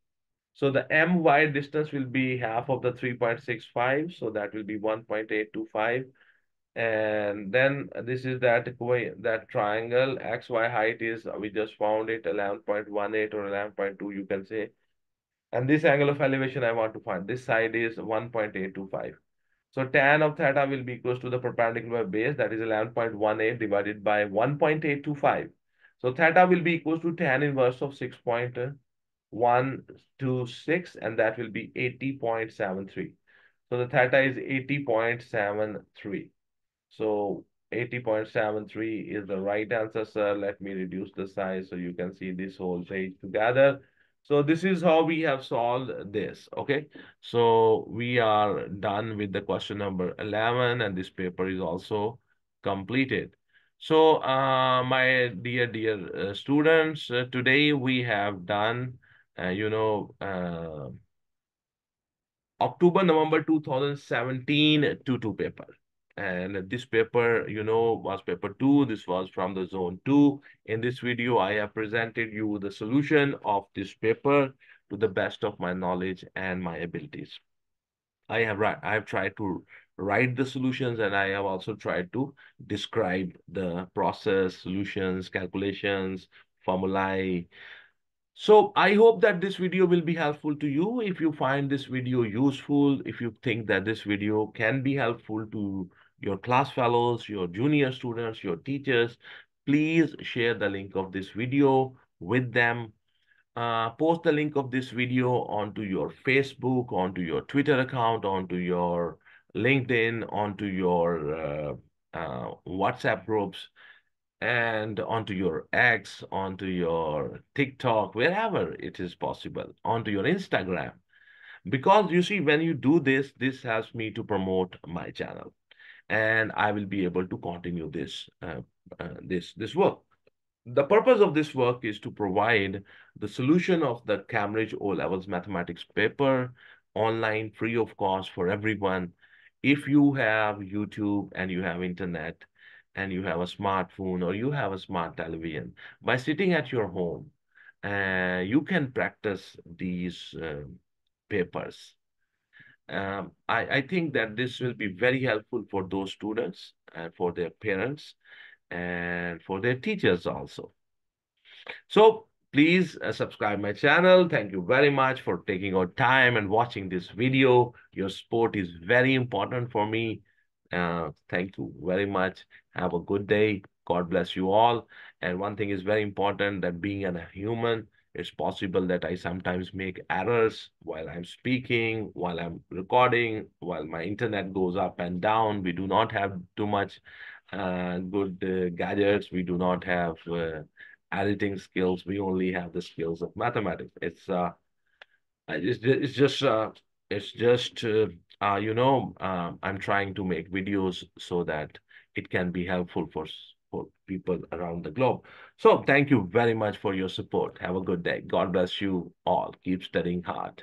so the MY distance will be half of the 3.65, so that will be 1.825. And then this is that that triangle, XY height is, we just found it, 11.18 or 11.2, you can say. And this angle of elevation I want to find. This side is 1.825. So tan of theta will be equals to the perpendicular base, that is 11.18 divided by 1.825. So theta will be equals to tan inverse of 6.126, and that will be 80.73. So the theta is 80.73. So 80.73 is the right answer, sir. Let me reduce the size so you can see this whole page together. So this is how we have solved this, okay? So we are done with the question number 11 and this paper is also completed. So, uh, my dear, dear uh, students, uh, today we have done, you know, October, November 2017 2-2 paper. And this paper, you know, was paper two. This was from the zone two. In this video, I have presented you the solution of this paper to the best of my knowledge and my abilities. I have I have tried to write the solutions and I have also tried to describe the process, solutions, calculations, formulae, so I hope that this video will be helpful to you. If you find this video useful, if you think that this video can be helpful to your class fellows, your junior students, your teachers, please share the link of this video with them. Uh, post the link of this video onto your Facebook, onto your Twitter account, onto your LinkedIn, onto your uh, uh, WhatsApp groups and onto your X, onto your TikTok, wherever it is possible, onto your Instagram. Because you see, when you do this, this helps me to promote my channel, and I will be able to continue this uh, uh, this this work. The purpose of this work is to provide the solution of the Cambridge O Levels mathematics paper online, free of cost for everyone. If you have YouTube and you have internet, and you have a smartphone or you have a smart television, by sitting at your home, uh, you can practice these uh, papers. Um, I, I think that this will be very helpful for those students and for their parents and for their teachers also. So please uh, subscribe my channel. Thank you very much for taking your time and watching this video. Your support is very important for me. Uh, thank you very much. Have a good day. God bless you all. And one thing is very important that being a human, it's possible that I sometimes make errors while I'm speaking, while I'm recording, while my internet goes up and down. We do not have too much uh, good uh, gadgets. We do not have uh, editing skills. We only have the skills of mathematics. It's uh, it's, it's just uh, it's just uh, uh, you know, um, I'm trying to make videos so that it can be helpful for, for people around the globe. So thank you very much for your support. Have a good day. God bless you all. Keep studying hard.